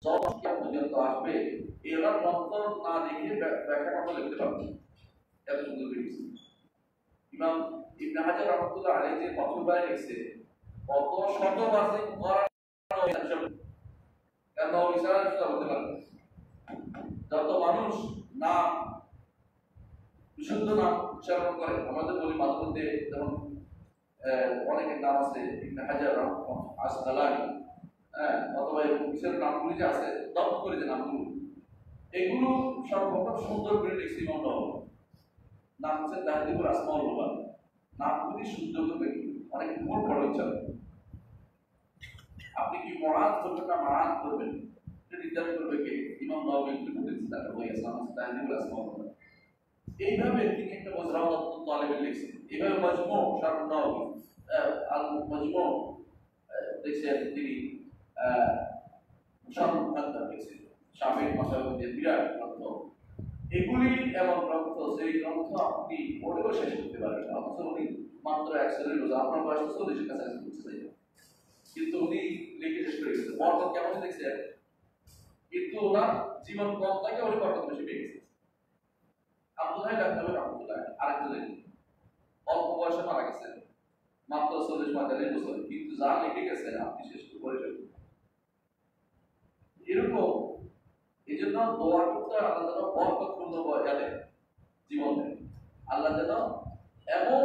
সব পর্যন্ত আসবে, এরা গ্রন্থ না দেখে ব্যাখ্যা গ্রন্থ লিখতে পারবে এত সুন্দর বেরিয়েছে ইমাম ইবনে হাজার রহমতুল্লাহ আলাইহি যে ফতহুল বারি লিখছে, কত শত বাসে কেন বিচার হতে পারে না। যত মানুষ নাম বিশুদ্ধ নাম উচ্চারণ করে। আমাদের বলি মাঝে মধ্যে যেমন অনেকের নাম আছে হাজার আসদালানি হ্যাঁ অথবা এরকম বিশেষ নামগুলি যে আছে দপ্ত করে যে নামগুলো, এগুলো সর্বপ্রথম সুন্দর করে লিখছি নববী। নাম হচ্ছে তাহদিবুল আসমাউল রুবান নামগুলি শুদ্ধ করবে অনেক ভুল পড়ে উচ্চারণ। আপনি কি মহান না মহান করবেন? নির্ধারণ করবে কে? ইমাম নবী বই আসলাম এইভাবে তিনি একটা বজরাউল তালেবের লিখছেন। এইভাবে মজমু শারুন নবী আল মজমু লিখছেন তিনি শারুন মুহাদ্দাব লিখছেন। শামির মাসাউদ্দিন বিরাট গ্রন্থ এগুলি এমন গ্রন্থ সেই গ্রন্থ আপনি পড়েও শেষ করতে পারবেন না। অথচ উনি মাত্র একশো রোজা। আপনার বয়স চল্লিশের কাছাকাছি চাই। কিন্তু উনি লিখে শেষ করে গেছে বরকত কেমন দেখছে কিন্তু ওনার জীবন কম থাকে উনি বরকত বেশি পেয়ে গেছে আব্দুল্লাহ ডাক্তার রহমতুল্লাহ আরেকজন অল্প বয়সে মারা গেছেন মাত্র চল্লিশ কিন্তু যা লিখে গেছেন আপনি করে এরকম এই জন্য দোয়া আল্লাহ যেন বরকতপূর্ণ দেয়। আল্লাহ যেন এমন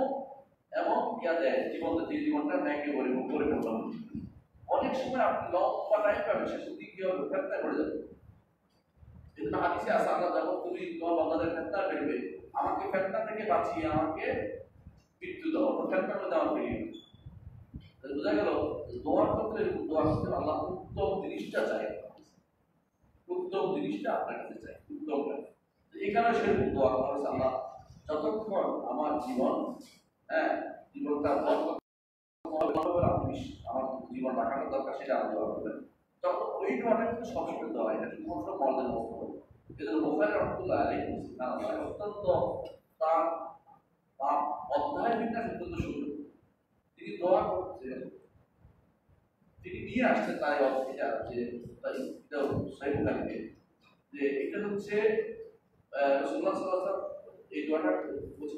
এমন ইয়া দেয় জীবন যে জীবনটা পরিপূর্ণ অনেক সময় আপনি লম্বা টাইম পাবেন, শেষের দিকে কি হবে ফেতনায় পড়ে যাবে এই জন্য হাদিসে আছে, আল্লাহ যখন তুমি তোমার বান্দাদের ফেতনা ফেলবে, আমাকে ফেতনা থেকে বাঁচিয়ে আমাকে মৃত্যু দাও অর্থাৎ মধ্যে আমার দাও। বোঝা গেল, দোয়ার ক্ষেত্রে এরকম দোয়া আল্লাহ উত্তম জিনিসটা চাই উত্তম জিনিসটা আপনার কাছে চাই উত্তমটা তো এখানে সেরকম দোয়া করা হয়েছে, আল্লাহ যতক্ষণ আমার জীবন হ্যাঁ জীবনটা আমার জীবন রাখানো দরকার, সেটা দোয়া করবেন। তখন ওই সবসময় দেওয়া হয় এটা শুধুমাত্র মর্দের এজন্য বোখারি রহমতুল্লাহ আলী অত্যন্ত তার অধ্যায় বিন্যাস অত্যন্ত সুন্দর। তিনি দোয়া করছেন তিনি নিয়ে আসছেন তার এই অর্থটা যে তাই যে এটা হচ্ছে আহ, রাসূলুল্লাহ সাল্লাল্লাহু এই দোয়াটা হচ্ছে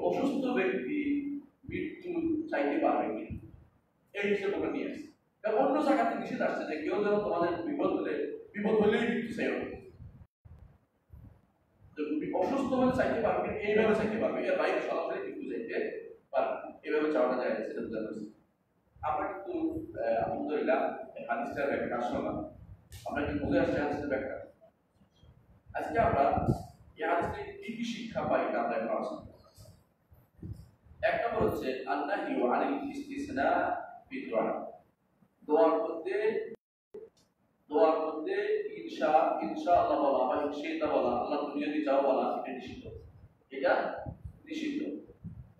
অসুস্থ ব্যক্তি মৃত্যু চাইতে পারবে এই ওটা নিয়ে এবং অন্য জায়গাতে নিষেধ আসছে যে কেউ যেন তোমাদের বিপদ হলে বিপদ হলেই মৃত্যু চাই হবে তো অসুস্থ হলে চাইতে পারবে এইভাবে চাইতে পারবে এর বাইরে সরাসরি মৃত্যু চাইতে পারবে না। এভাবে চাওয়াটা যায় না, সেটা বোঝা যাচ্ছে। আমরা কিন্তু আলহামদুলিল্লাহ হাদিসটার ব্যাখ্যা শুনলাম আমরা কি বুঝে আসছে হাদিসের ব্যাখ্যা? আজকে আমরা এই হাদিস কি কি শিক্ষা পাই এটা আমরা এখন আলোচনা এক নম্বর হচ্ছে আল্লাহি আনিল ইস্তিসনা বিদুয়া দোয়ার মধ্যে দোয়ার মধ্যে ইনশা ইনশা আল্লাহ বলা, বা ইনশিতা বলা, আল্লাহ তুমি যদি চাও বলা এটা নিষিদ্ধ। এটা নিষিদ্ধ।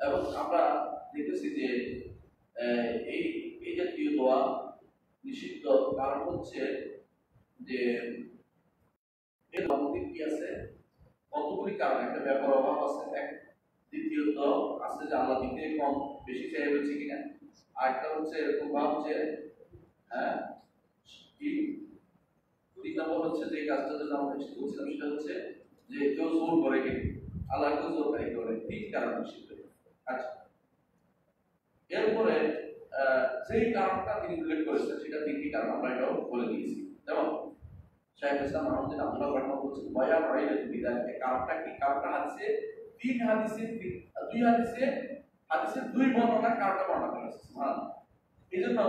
এবং আমরা দেখেছি যে এই এই জাতীয় দোয়া নিষিদ্ধ কারণ হচ্ছে যে, এর অবধি কি আছে? কতগুলি কারণ? একটা ব্যাপার অভাব আছে। এক, দ্বিতীয়ত আছে যে আল্লাহ দিকে কম, বেশি চাই হচ্ছে কিনা? আরেকটা হচ্ছে এরকম ভাব যে হ্যাঁ কি? তিন নম্বর হচ্ছে যে কাজটা যেটা আমরা বলছিলাম সেটা হচ্ছে যে কেউ জোর করে কি? আল্লাহ কেউ জোর করে করে, তিন কারণ নিষিদ্ধ আচ্ছা। এরপরে যেই কারণটা তিনি উল্লেখ করেছেন সেটা তিনটি কারণ আমরা এটাও বলে দিয়েছি। যেমন শাহেদ ইসলাম আহমদিন আব্দুল্লাহ রহমান বলছেন বয়া রহিল বিদায়কে কারণটা কি? কারণটা হাদিসে তিন হাদিসে দুই হাদিসে হাদিসে দুই বর্ণনা কারণটা বর্ণনা করা হয়েছে। এই জন্য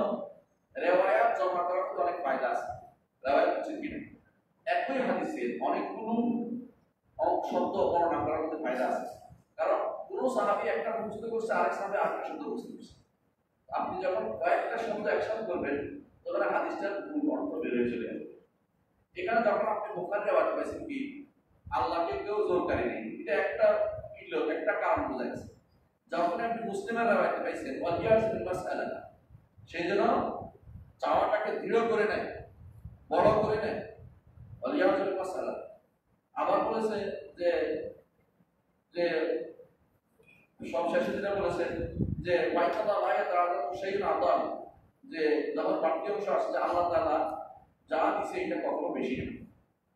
রেওয়ায়াত জমা করার তো অনেক ফায়দা আছে। রেওয়ায়াত হচ্ছে কি? একই হাদিসে অনেকগুলো শব্দ বর্ণনা করার মধ্যে ফায়দা আছে। কারণ কোন সাহাবি একটা মুখস্থ করছে, আরেক সাহাবি আরেকটা শব্দ মুখস্থ করছে। আপনি যখন কয়েকটা শব্দ একসাথে করবেন তখন হাদিসটার ভুল অর্থ বের হয়ে চলে আসবে। এখানে যখন আপনি বোখার রেওয়াজ পাইছেন কি? আল্লাহকে কেউ জোরকারী নেই। এটা একটা ইলো একটা কারণ বোঝাচ্ছে যখন আপনি মুসলিমের পাইছেন ওয়ালিয়াস বিল মাসআলা সেই জন্য চাওয়াটাকে দৃঢ় করে নেয়, বড় করে নেয় আবার বলেছে যে যে সব শেষে যেটা বলেছেন যে ওয়াইকাদা লাইয়া তাআলা সেই আদান যে যখন বাড়তি অংশ আসছে, আল্লাহ তাআলা যা দিছে এটা কখনো বেশি না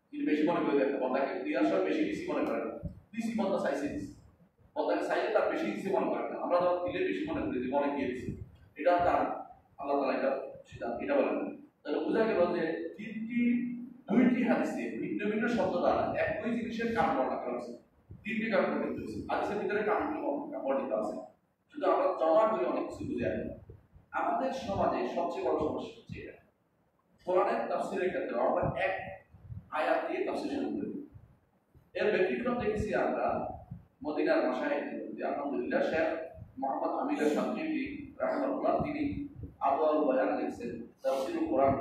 কিন্তু বেশি মনে করে দেখো বন্দাকে দেওয়ার সময় বেশি দিছি মনে করে দিছি বন্দা চাইছে। দিছি বন্দাকে চাইলে তার বেশি দিছি মনে করে না। আমরা যখন দিলে বেশি মনে করি যে মনে গিয়ে এটা তার আল্লাহ তাআলা এটা সেটা এটা বলেন। তাহলে বোঝা গেল যে তিনটি, দুইটি হাদিসে ভিন্ন ভিন্ন শব্দ দ্বারা একই জিনিসের কারণ বর্ণনা করা হয়েছে। তিনটি কারণ বর্ণিত হয়েছে। হাদিসের ভিতরে কারণগুলো বর্ণিত আছে। শুধু আমরা জমা করে অনেক কিছু বুঝে আসি আমাদের সমাজে সবচেয়ে বড় সমস্যা হচ্ছে এটা। কোরআনের তাফসিরের ক্ষেত্রে আমরা এক আয়াত দিয়ে তাফসির শুরু করি। এর ব্যতিক্রম দেখেছি আমরা মদিনার ভাষায় আলহামদুলিল্লাহ শেখ মোহাম্মদ আমির শান্তি রাহমাতুল্লাহ তিনি আবু আল বয়ান লিখছেন, তাফসির কোরআন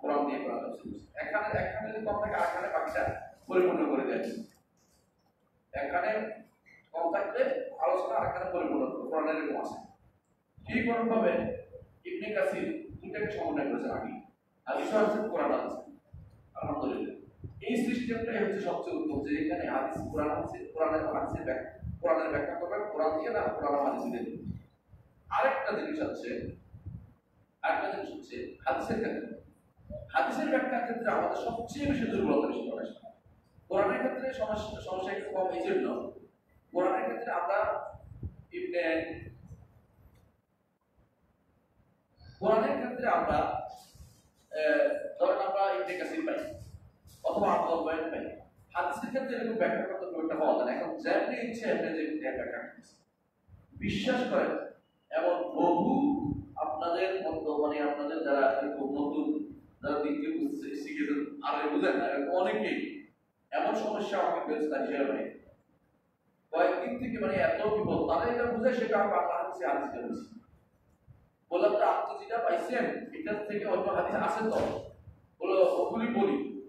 কোরআন দিয়ে করা তাফসির এখানে এখানে যদি কম থাকে আরেকখানে বাকিটা পরিপূর্ণ করে দেয়। এখানে কম থাকলে আলোচনা আরেকখানে পরিপূর্ণ করে কোরআনের এরকম আছে। ঠিক অনুভাবে ইবনে কাসির দুটাকে সমন্বয় করেছেন আগে। আর বিষয় হচ্ছে কোরআন আছে আলহামদুলিল্লাহ। এই সিস্টেমটাই হচ্ছে সবচেয়ে উত্তম, যে এখানে হাদিস, কোরআন আছে, কোরআনের হাদিসের কোরআনের ব্যাখ্যা করবেন, কোরআন দিয়ে না কোরআন হাদিস দিয়ে আরেকটা জিনিস হচ্ছে, আরেকটা জিনিস হচ্ছে হাদিসের ক্ষেত্রে। হাদিসের ব্যাখ্যার ক্ষেত্রে আমাদের সবচেয়ে বেশি দুর্বলতা বেশি প্রকাশ কোরআনের ক্ষেত্রে সমস্যা সমস্যা একটু কম, এই জন্য কোরআনের ক্ষেত্রে আমরা ইবনে, কোরআনের ক্ষেত্রে আমরা ধরেন আমরা ইবনে কাসির পাই। অথবা আব্দুল বয়ান পাই। হাদিসের ক্ষেত্রে এরকম ব্যাখ্যা করতে খুব একটা হওয়া যায় এখন যেমনি ইচ্ছে এমনি যে ব্যাখ্যা বিশ্বাস করেন এমন বহু আপনাদের মতো মানে আপনাদের যারা এরকম নতুন, যারা দিককে বুঝতে শিখেছেন আর বুঝেন না অনেকেই এমন সমস্যা আমাকে ফেলছে তার হিসেবে ভাই কয়েকদিন থেকে মানে এত বিপদ, তারা এটা বুঝে সেটা আমি বাংলা হাদিসে হাদিসে বলছি বললাম যে আপনি যেটা পাইছেন এটা থেকে অন্য হাদিস আছে তো? বলো ওগুলি বলি।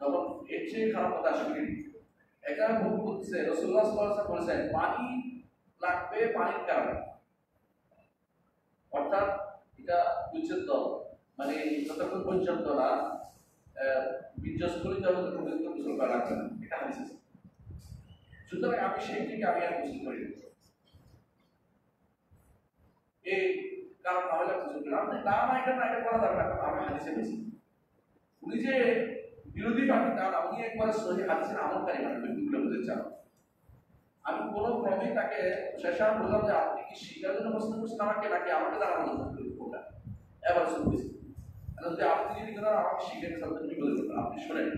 তখন এর চেয়ে খারাপ কথা শুনি একটা ফোন করতেছে রসুল্লাহ সাল্লাহ বলেছেন, পানি লাগবে পানির কারণে। অর্থাৎ এটা পর্যন্ত মানে যতক্ষণ পর্যন্ত না বীর্যস্খলিত হবে, ততক্ষণ গোসল করা লাগবে না। এটা হাদিস সুতরাং আমি সেই আমি আর গোসল করি এই কারণ তাহলে গোসল করি আপনি না এটা না, এটা করা যাবে না আমি হাদিসে পেয়েছি উনি যে বিরোধী পার্টি না উনি একবার সহি হাদিসের আমলকারী মানুষ ব্যক্তিগুলো বুঝতে চান আমি কোনো ক্রমে তাকে শেষে আমি বললাম যে আপনি কি শিকার জন্য প্রশ্ন করছেন আমাকে, নাকি আমাকে জানানো কোনটা এবার শুনতেছি যদি আপনি যদি কোনো আমাকে শিখে সাথে বিপদে করবেন আপনি শোনেন,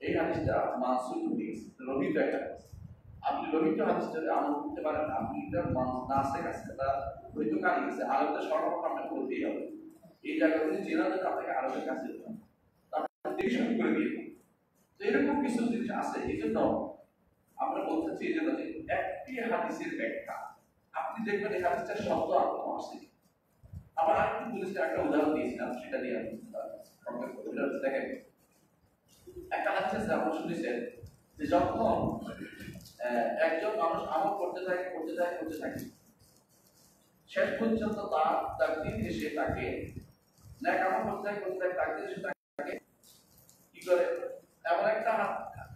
এই হাদিসটা মানসুল হয়ে গেছে রহিত একটা হাদিস। আপনি রহিত হাদিসটা আমল করতে পারেন, আপনি এটা নাসের কাছে তা রহিত কারি গেছে আলোতে সর্বপ্রথম আপনাকে বলতেই হবে এই জায়গাগুলি যদি আপনাকে আলোকের কাছে যেতে হবে। শুরু করে দিয়ে তো এরকম কিছু জিনিস আছে, এই জন্য আমরা বলতে এই জন্য যে একটি হাদিসের ব্যাখ্যা। আপনি দেখবেন এই হাদিসটার শব্দ আত্ম আসে আমরা আরেকটু বলেছি একটা উদাহরণ দিয়েছিলাম, সেটা দিয়ে আমি। দেখেন, একটা হাদিস আছে শুনেছেন যে যখন একজন মানুষ আমল করতে থাকে করতে থাকে করতে থাকে, শেষ পর্যন্ত তার তার দিন এসে তাকে ন্যাক আমল করতে থাকে করতে থাকে তাকে কি করে এমন একটা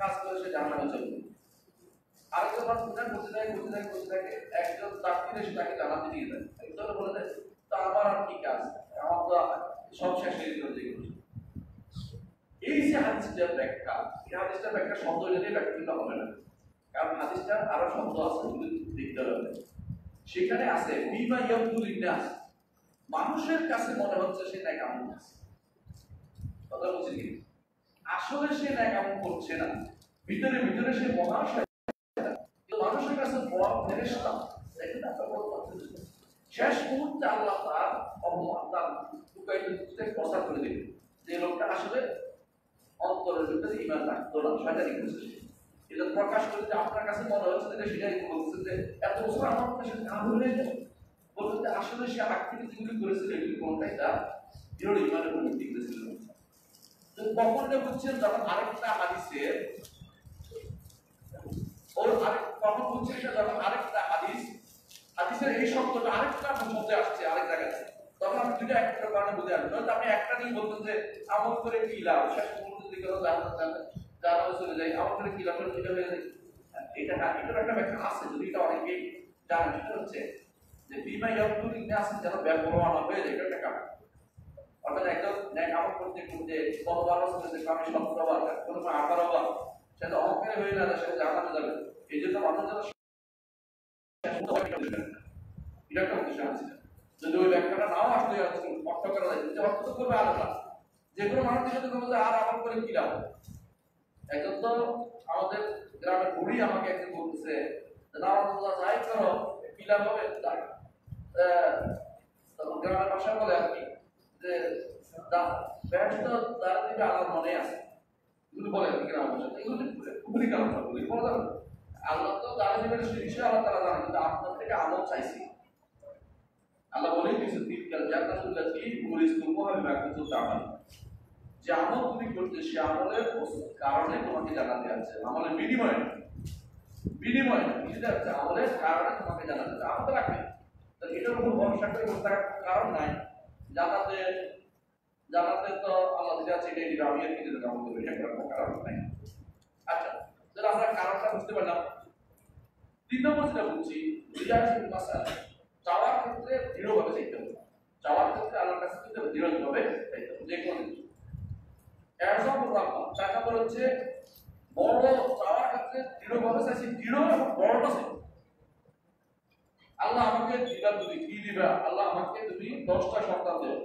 কাজ করে সে জানানো চলবে আরেকজন মানুষ গুনাহ করতে থাকে করতে থাকে করতে থাকে, একজন তার এসে তাকে জানাতে দিয়ে দেয়। একজন বলে দেয়, তা আমার আর কি কাজ? আমার তো সব শেষ হয়ে গেল যেগুলো। এই যে হাদিসটার ব্যাখ্যা, এই হাদিসটার ব্যাখ্যা শব্দ যদি ব্যাখ্যা হবে না। কারণ হাদিসটার আরও শব্দ আছে এগুলো দেখতে হবে। সেখানে আছে, বিমা ইয়াবদুল ইন্নাস মানুষের কাছে মনে হচ্ছে সে ন্যাক আমল করছে কথা বলছি কি? আসলে সে ন্যাক আমল করছে না। ভিতরে ভিতরে সে মহাশয়। মানুষের কাছে বড় ফেরেশতা দেখেন না একটা বড়। শেষ মুহূর্তে আল্লাহ তার অপমান, তার প্রচার করে দিল যে লোকটা আসলে অন্তরের ভিতরে ইমান রাখতো না। এটা প্রকাশ করে যে আপনার কাছে মনে হচ্ছে যে সেটাই বলছে যে এত বছর আমার কাছে কাম হয়ে গেল বলতে আসলে সে আকৃতি যেগুলি করেছিল, এগুলি কোনটাই তার করেছিল তো কখন বুঝছেন যখন আরেকটা হাদিসের ওর আরেক কখন বুঝছেন যখন আরেকটা হাদিস, হাদিসের এই শব্দটা আরেকটা শব্দে আসছে আরেক জায়গায়। তখন আমি দুটো একটা কারণে বুঝে আসব নয়তো আপনি একটা নিয়ে বলতেন যে, আমল করে কি লাভ? শেষ পর্যন্ত দিকে যারা চলে যায়, আমল করে কি লাভ? এটা হয়ে যায়। এটা না এটার একটা ব্যাখ্যা আছে, যদি এটা অনেকেই জানেন। সেটা হচ্ছে যে, বিমা ইয়াবুল ইন্নাস যেন ব্যবহার হয়ে যায়, এটা একটা কারণ। অর্থাৎ একজন ন্যায় আমল করতে করতে কত বারো আমি সতেরো কোনো সময় আঠারো বার সেটা অহংকারে হয়ে না সেটা জানাতে যাবে। এই জন্য মানুষ যেন এটা একটা যদি ওই ব্যাখ্যাটা নাও আসতে অর্থ করা আলাদা যে কোনো মানুষের আর আমল করে কি লাভ? তো আমাদের গ্রামের বুড়ি আমাকে একদিন বলতেছে নামাজুল্লাহ যাই করো, কি হবে? গ্রামের ভাষা বলে আর কি যে ব্যস্ত তার দিকে আল্লাহ মনে আছে। এগুলো বলে আর কি গ্রামের ভাষা এগুলো খুবই। আল্লাহ তো দাঁড়িয়ে দিবেন সে বিষয়ে আল্লাহ তারা জানে কিন্তু আপনার থেকে আমল চাইছি। আল্লাহ বলেই দিয়েছে তিনকাল জান্নাতুল্লাহ কি পুলিশ তুমু আমি তামান যে আমল তুমি করতে সে আমলের কারণে তোমাকে জানাতে আছে। আমলের বিনিময়ে। বুঝতে পারছ আমলের কারণে তোমাকে জানাতে আছে। আমল রাখবে। তো এটার উপর ভরসা করে বসে কারণ নাই। জানাতে জানাতে তো আল্লাহ দিতে আছে এটাই দিবে, আমি আর কি দিতে আমল করব এটা কোনো কারণ নাই। আচ্ছা তাহলে আমরা কারণটা বুঝতে পারলাম। তিন নম্বর যেটা বলছি রিয়াজুল মাসালা, চাওয়ার ক্ষেত্রে দৃঢ়ভাবে চাইতে হবে। ক্ষেত্রে আল্লাহর কাছে কিন্তু দৃঢ়ভাবে চাইতে হবে, যে কোনো কিছু। এরসম রাখা চার নম্বর হচ্ছে, বড় চাওয়ার ক্ষেত্রে দৃঢ়ভাবে চাইছি, দৃঢ় বড়টা চাই আল্লাহ আমাকে দিবা তুমি, কি দিবা আল্লাহ আমাকে তুমি দশটা সন্তান দেও।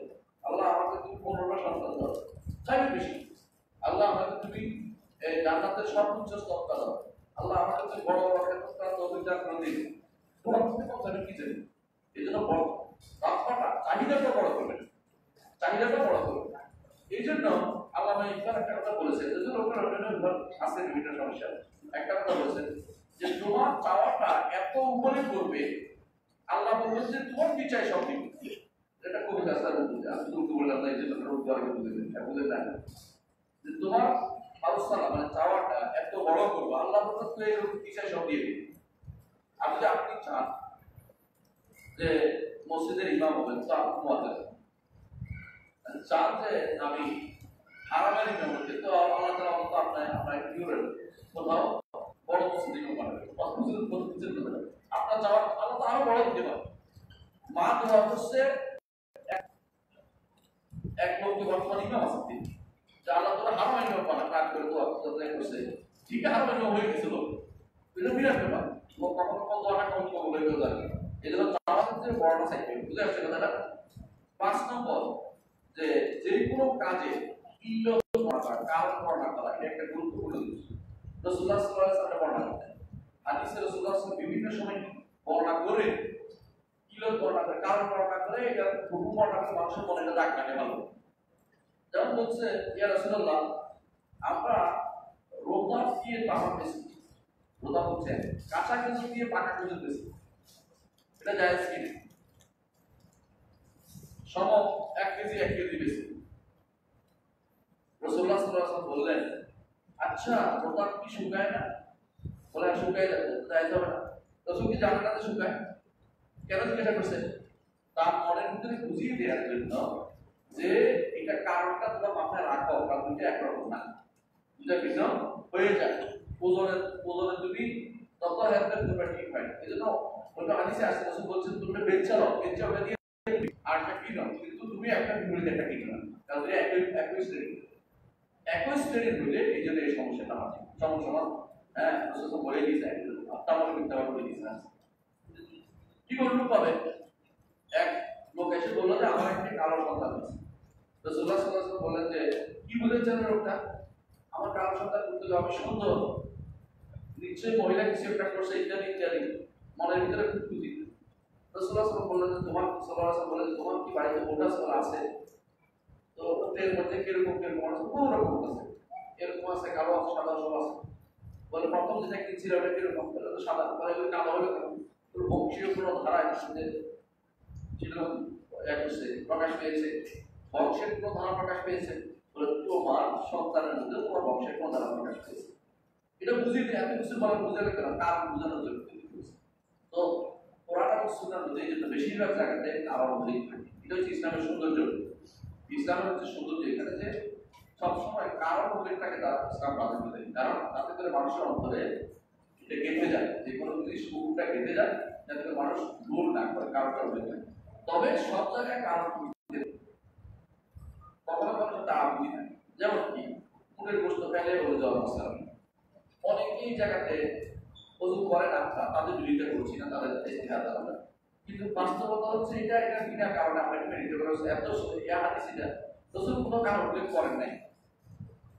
আল্লাহ আমাকে তুমি পনেরোটা সন্তান দাও। চাইবে বেশি। আল্লাহ আমাকে তুমি এই জান্নাতের সর্বোচ্চ স্তরটা দাও। আল্লাহ আমাকে তুমি বড় বড় ক্ষেত্রটা দান করে দিন তোমার কম জানি কি জানি? এই জন্য বড়। রাস্তাটা চাহিদাটা বড় করবেন চাহিদাটা বড় করবেন এই জন্য আল্লাহ ইকবাল একটা কথা বলেছেন। যদি লোকের অন্যান্য আছে, বিভিন্ন সমস্যা। একটা কথা বলেছেন যে তোমার চাওয়াটা এত উপরে করবে আল্লাহ বলবেন যে তোমার কি চাই সব এটা কবিতা স্যার বলতে আমি তো বললাম না, এই জন্য আগে বুঝে দেবেন বুঝে না। যে তোমার অবস্থা মানে চাওয়াটা এত বড় করব, আল্লাহ বলতে তো এরকম কি চাই সব দিয়ে দিবে। আর যদি আপনি চান যে মসজিদের ইমাম হবেন, তো আপনি মজা চান যে আমি হারামের ইমাম হতে, তো আল্লাহ তালা তো আপনার আপনার কি করেন কোথাও বড় মসজিদ ইমাম বানাবেন। মসজিদ মসজিদ কথা আপনার চাওয়া আল্লাহ তো আরও বড় দিতে পারে মা দোয়া করছে এক- লোককে বর্তমান ইমাম আছে তিনি যে আল্লাহ তোরা হারামের ইমাম বানা কাজ করে দোয়া করতে করছে। ঠিক আছে হারামের ইমাম হয়ে গেছিল। এটা বিরাট ব্যাপার। ও কখনো কত দোয়াটা কম কবল হয়ে গেল এই জন্য ক্ষেত্রে বড়টা চাইতে হবে বুঝতে পারছেন কথাটা? পাঁচ নম্বর, যে যে কোনো কাজে ইল্লত করা, কারণ বর্ণনা করা, এটা একটা গুরুত্বপূর্ণ জিনিস। রসুল্লাহ আলাইহি ওয়াসাল্লাম বর্ণনা করতেন। হাদিসে রসুল্লাহ বিভিন্ন সময় বর্ণনা করে ইল্লত বর্ণনা করে কারণ বর্ণনা করে, এটা বর্ণনা করে মানুষের মনে এটা দাগ কাটে ভালো। যেমন বলছে, ইয়া আমরা রোদা দিয়ে তামা বেশি রোদা হচ্ছে কাঁচা কিছু দিয়ে পাকা বেশি এটা সম এক কেজি এক কেজি বেশি রসুল্লাহ সাল্লাল্লাহু বললেন আচ্ছা রোদা কি শুকায় না? "হ্যাঁ, শুকায় যাবে না রসুল কি জানে না যে শুকায়। কেন জিজ্ঞাসা করছে? তার মনের ভিতরে বুঝিয়ে দেওয়ার জন্য যে এটা কারণটা তোমরা মাথায় রাখো কারণ দুইটা একরকম না। দুইটা ভিন্ন হয়ে যায়। ওজনের ওজনের তুমি তত হেলথের তোমরা ঠিক হয়। এই জন্য ওটা হাদিসে আসছে রসুল বলছেন তোমরা বেচা নাও বেচা ওটা দিয়ে আর একটা কিনো কিন্তু তুমি একটা বিপরীত একটা কিনো না এটা একই একই শ্রেণি একই শ্রেণির হইলে এই জন্য এই সমস্যাটা আছে সমস্যা হ্যাঁ বলে দিয়েছে আপনার মনে মিথ্যা বলে দিয়েছে কি করলু এক লোক এসে বলল যে, আমার একটি কালো সন্তান আছে। রসুল্লাহ সাল্লাহ যে, কি বুঝেছেন লোকটা আমার কালো সন্তান করতে সুন্দর, নিশ্চয়ই মহিলা কিছু একটা করছে, ইত্যাদি ইত্যাদি। মনের ভিতরে খুঁজি রসুল্লাহ সাল্লাহ বললেন যে, তোমার সাল্লাহ বললেন যে, তোমার কি বাড়িতে গোটা সল আছে? তো এর মধ্যে এরকম আছে, কালো আছে, সাদা সব আছে। বলে প্রথম যেটা কিনছিল ওটা কীরকম বলে তো সাদা বলে ওই কালো হলো কেন বংশীয় কোনো ধারা যে ছিল প্রকাশ পেয়েছে, বংশের কোনো ধারা প্রকাশ পেয়েছে, বলে তোমার সন্তানের মধ্যে তোমার বংশের কোনো ধারা প্রকাশ পেয়েছে। এটা বুঝিয়ে এত কিছু বলা বুঝালে কেন কারণ বোঝানোর জন্য তো কোরআন এবং সুন্নাহর মধ্যে এই জন্য বেশিরভাগ জায়গাতে আবার উল্লেখ থাকে। এটা হচ্ছে ইসলামের সৌন্দর্য। ইসলামের হচ্ছে সৌন্দর্য এখানে যে সবসময় কারণ উল্লেখটাকে তারা ইসলাম প্রাধান্য দেয় কারণ তাতে করে মানুষের অন্তরে এটা গেঁথে যায়। যে কোনো জিনিস কুকুরটা গেঁথে যায়, যাতে করে মানুষ ভুল না করে, কারণটা উল্লেখ হয় তবে সব জায়গায় কারণ কখনো কখনো তা যেমন কি মুখের গোস্ত ফেলে যাওয়ার অবস্থা। অনেকেই জায়গাতে অজু করে না তাদের বিরুদ্ধে করছি না, তাদের কিন্তু বাস্তবতা হচ্ছে এটা এটা বিনা কারণে আমরা নিতে এত ইয়া কোনো কারণ উল্লেখ করেন নাই।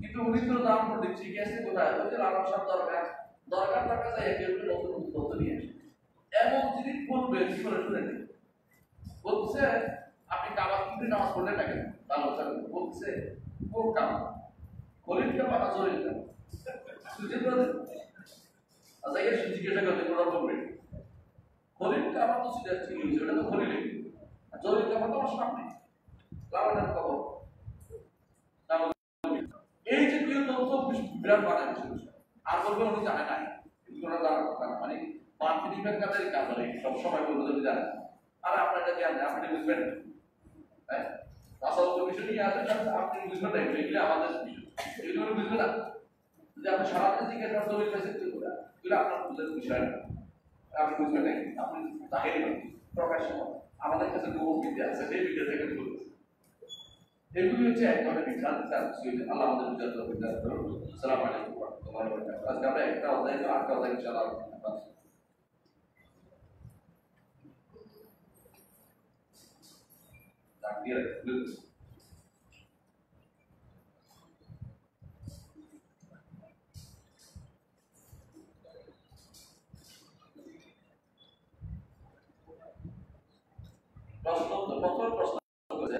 কিন্তু উনি তো দাম করে দিচ্ছি গেছে কোথায়? ওই যে আল্লাহ সব দরকার। দরকার তার কাছে একে একে নতুন নতুন নিয়ে আসে। এমন বলবেন কি করে শুনে বলছে, আপনি কাবা কিনতে নামাজ পড়লেন না কেন? তাহলে হচ্ছে বলছে, কোন কাবা? খলিল কাবা না জলিল কাবা? আচ্ছা এর কোনো বলবে কাবা তো ঠিক হয়েছে ওটা তো আর জলিল কাবা তো আমার সামনে। খবর। এই যে কেউ তথ্য বিরাট বসে আর বলবে উনি জানে নাই। কিন্তু জানার কথা মানে মার্কেটিংয়ের কাজের কাজ হয়। সব সময় বলব তুমি জানেন আর আপনার এটা জানেন আপনি বুঝবেন। হ্যাঁ? নিয়ে আসেন আপনি বুঝবেন না, এগুলো আমাদের এগুলো বুঝবেন না। যদি আপনি সারাদিন জিজ্ঞাসা করতে এগুলো আপনার বুঝার বিষয় না। আপনি বুঝবেন না। আপনি তাহেরি প্রকাশ্য আমাদের কাছে গোপন বিদ্যা আছে, সেই বিদ্যা থেকে এগুলি হচ্ছে এক ধরনের বিজ্ঞান স্যার সুইডেন আল্লাহ আমাদের বিজ্ঞান তো বিজ্ঞান করুন সালাম আলাইকুম ওয়া রাহমাতুল্লাহি ওয়া বারাকাতুহু আজকে আমরা একটা অধ্যায় তো আটটা অধ্যায় ইনশাআল্লাহ আলোচনা করব। তাকবীর তাকবীর। প্রশ্ন তো প্রথম প্রশ্ন করেছে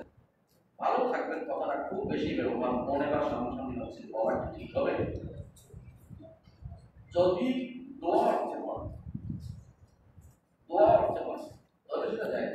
ভালো থাকবেন কথাটা খুব বেশি ব্যবহার মনে বা সামনাসামনি হচ্ছে কি ঠিক হবে যদি দোয়া অর্থে বল দোয়া অর্থে বল তাহলে সেটা যায়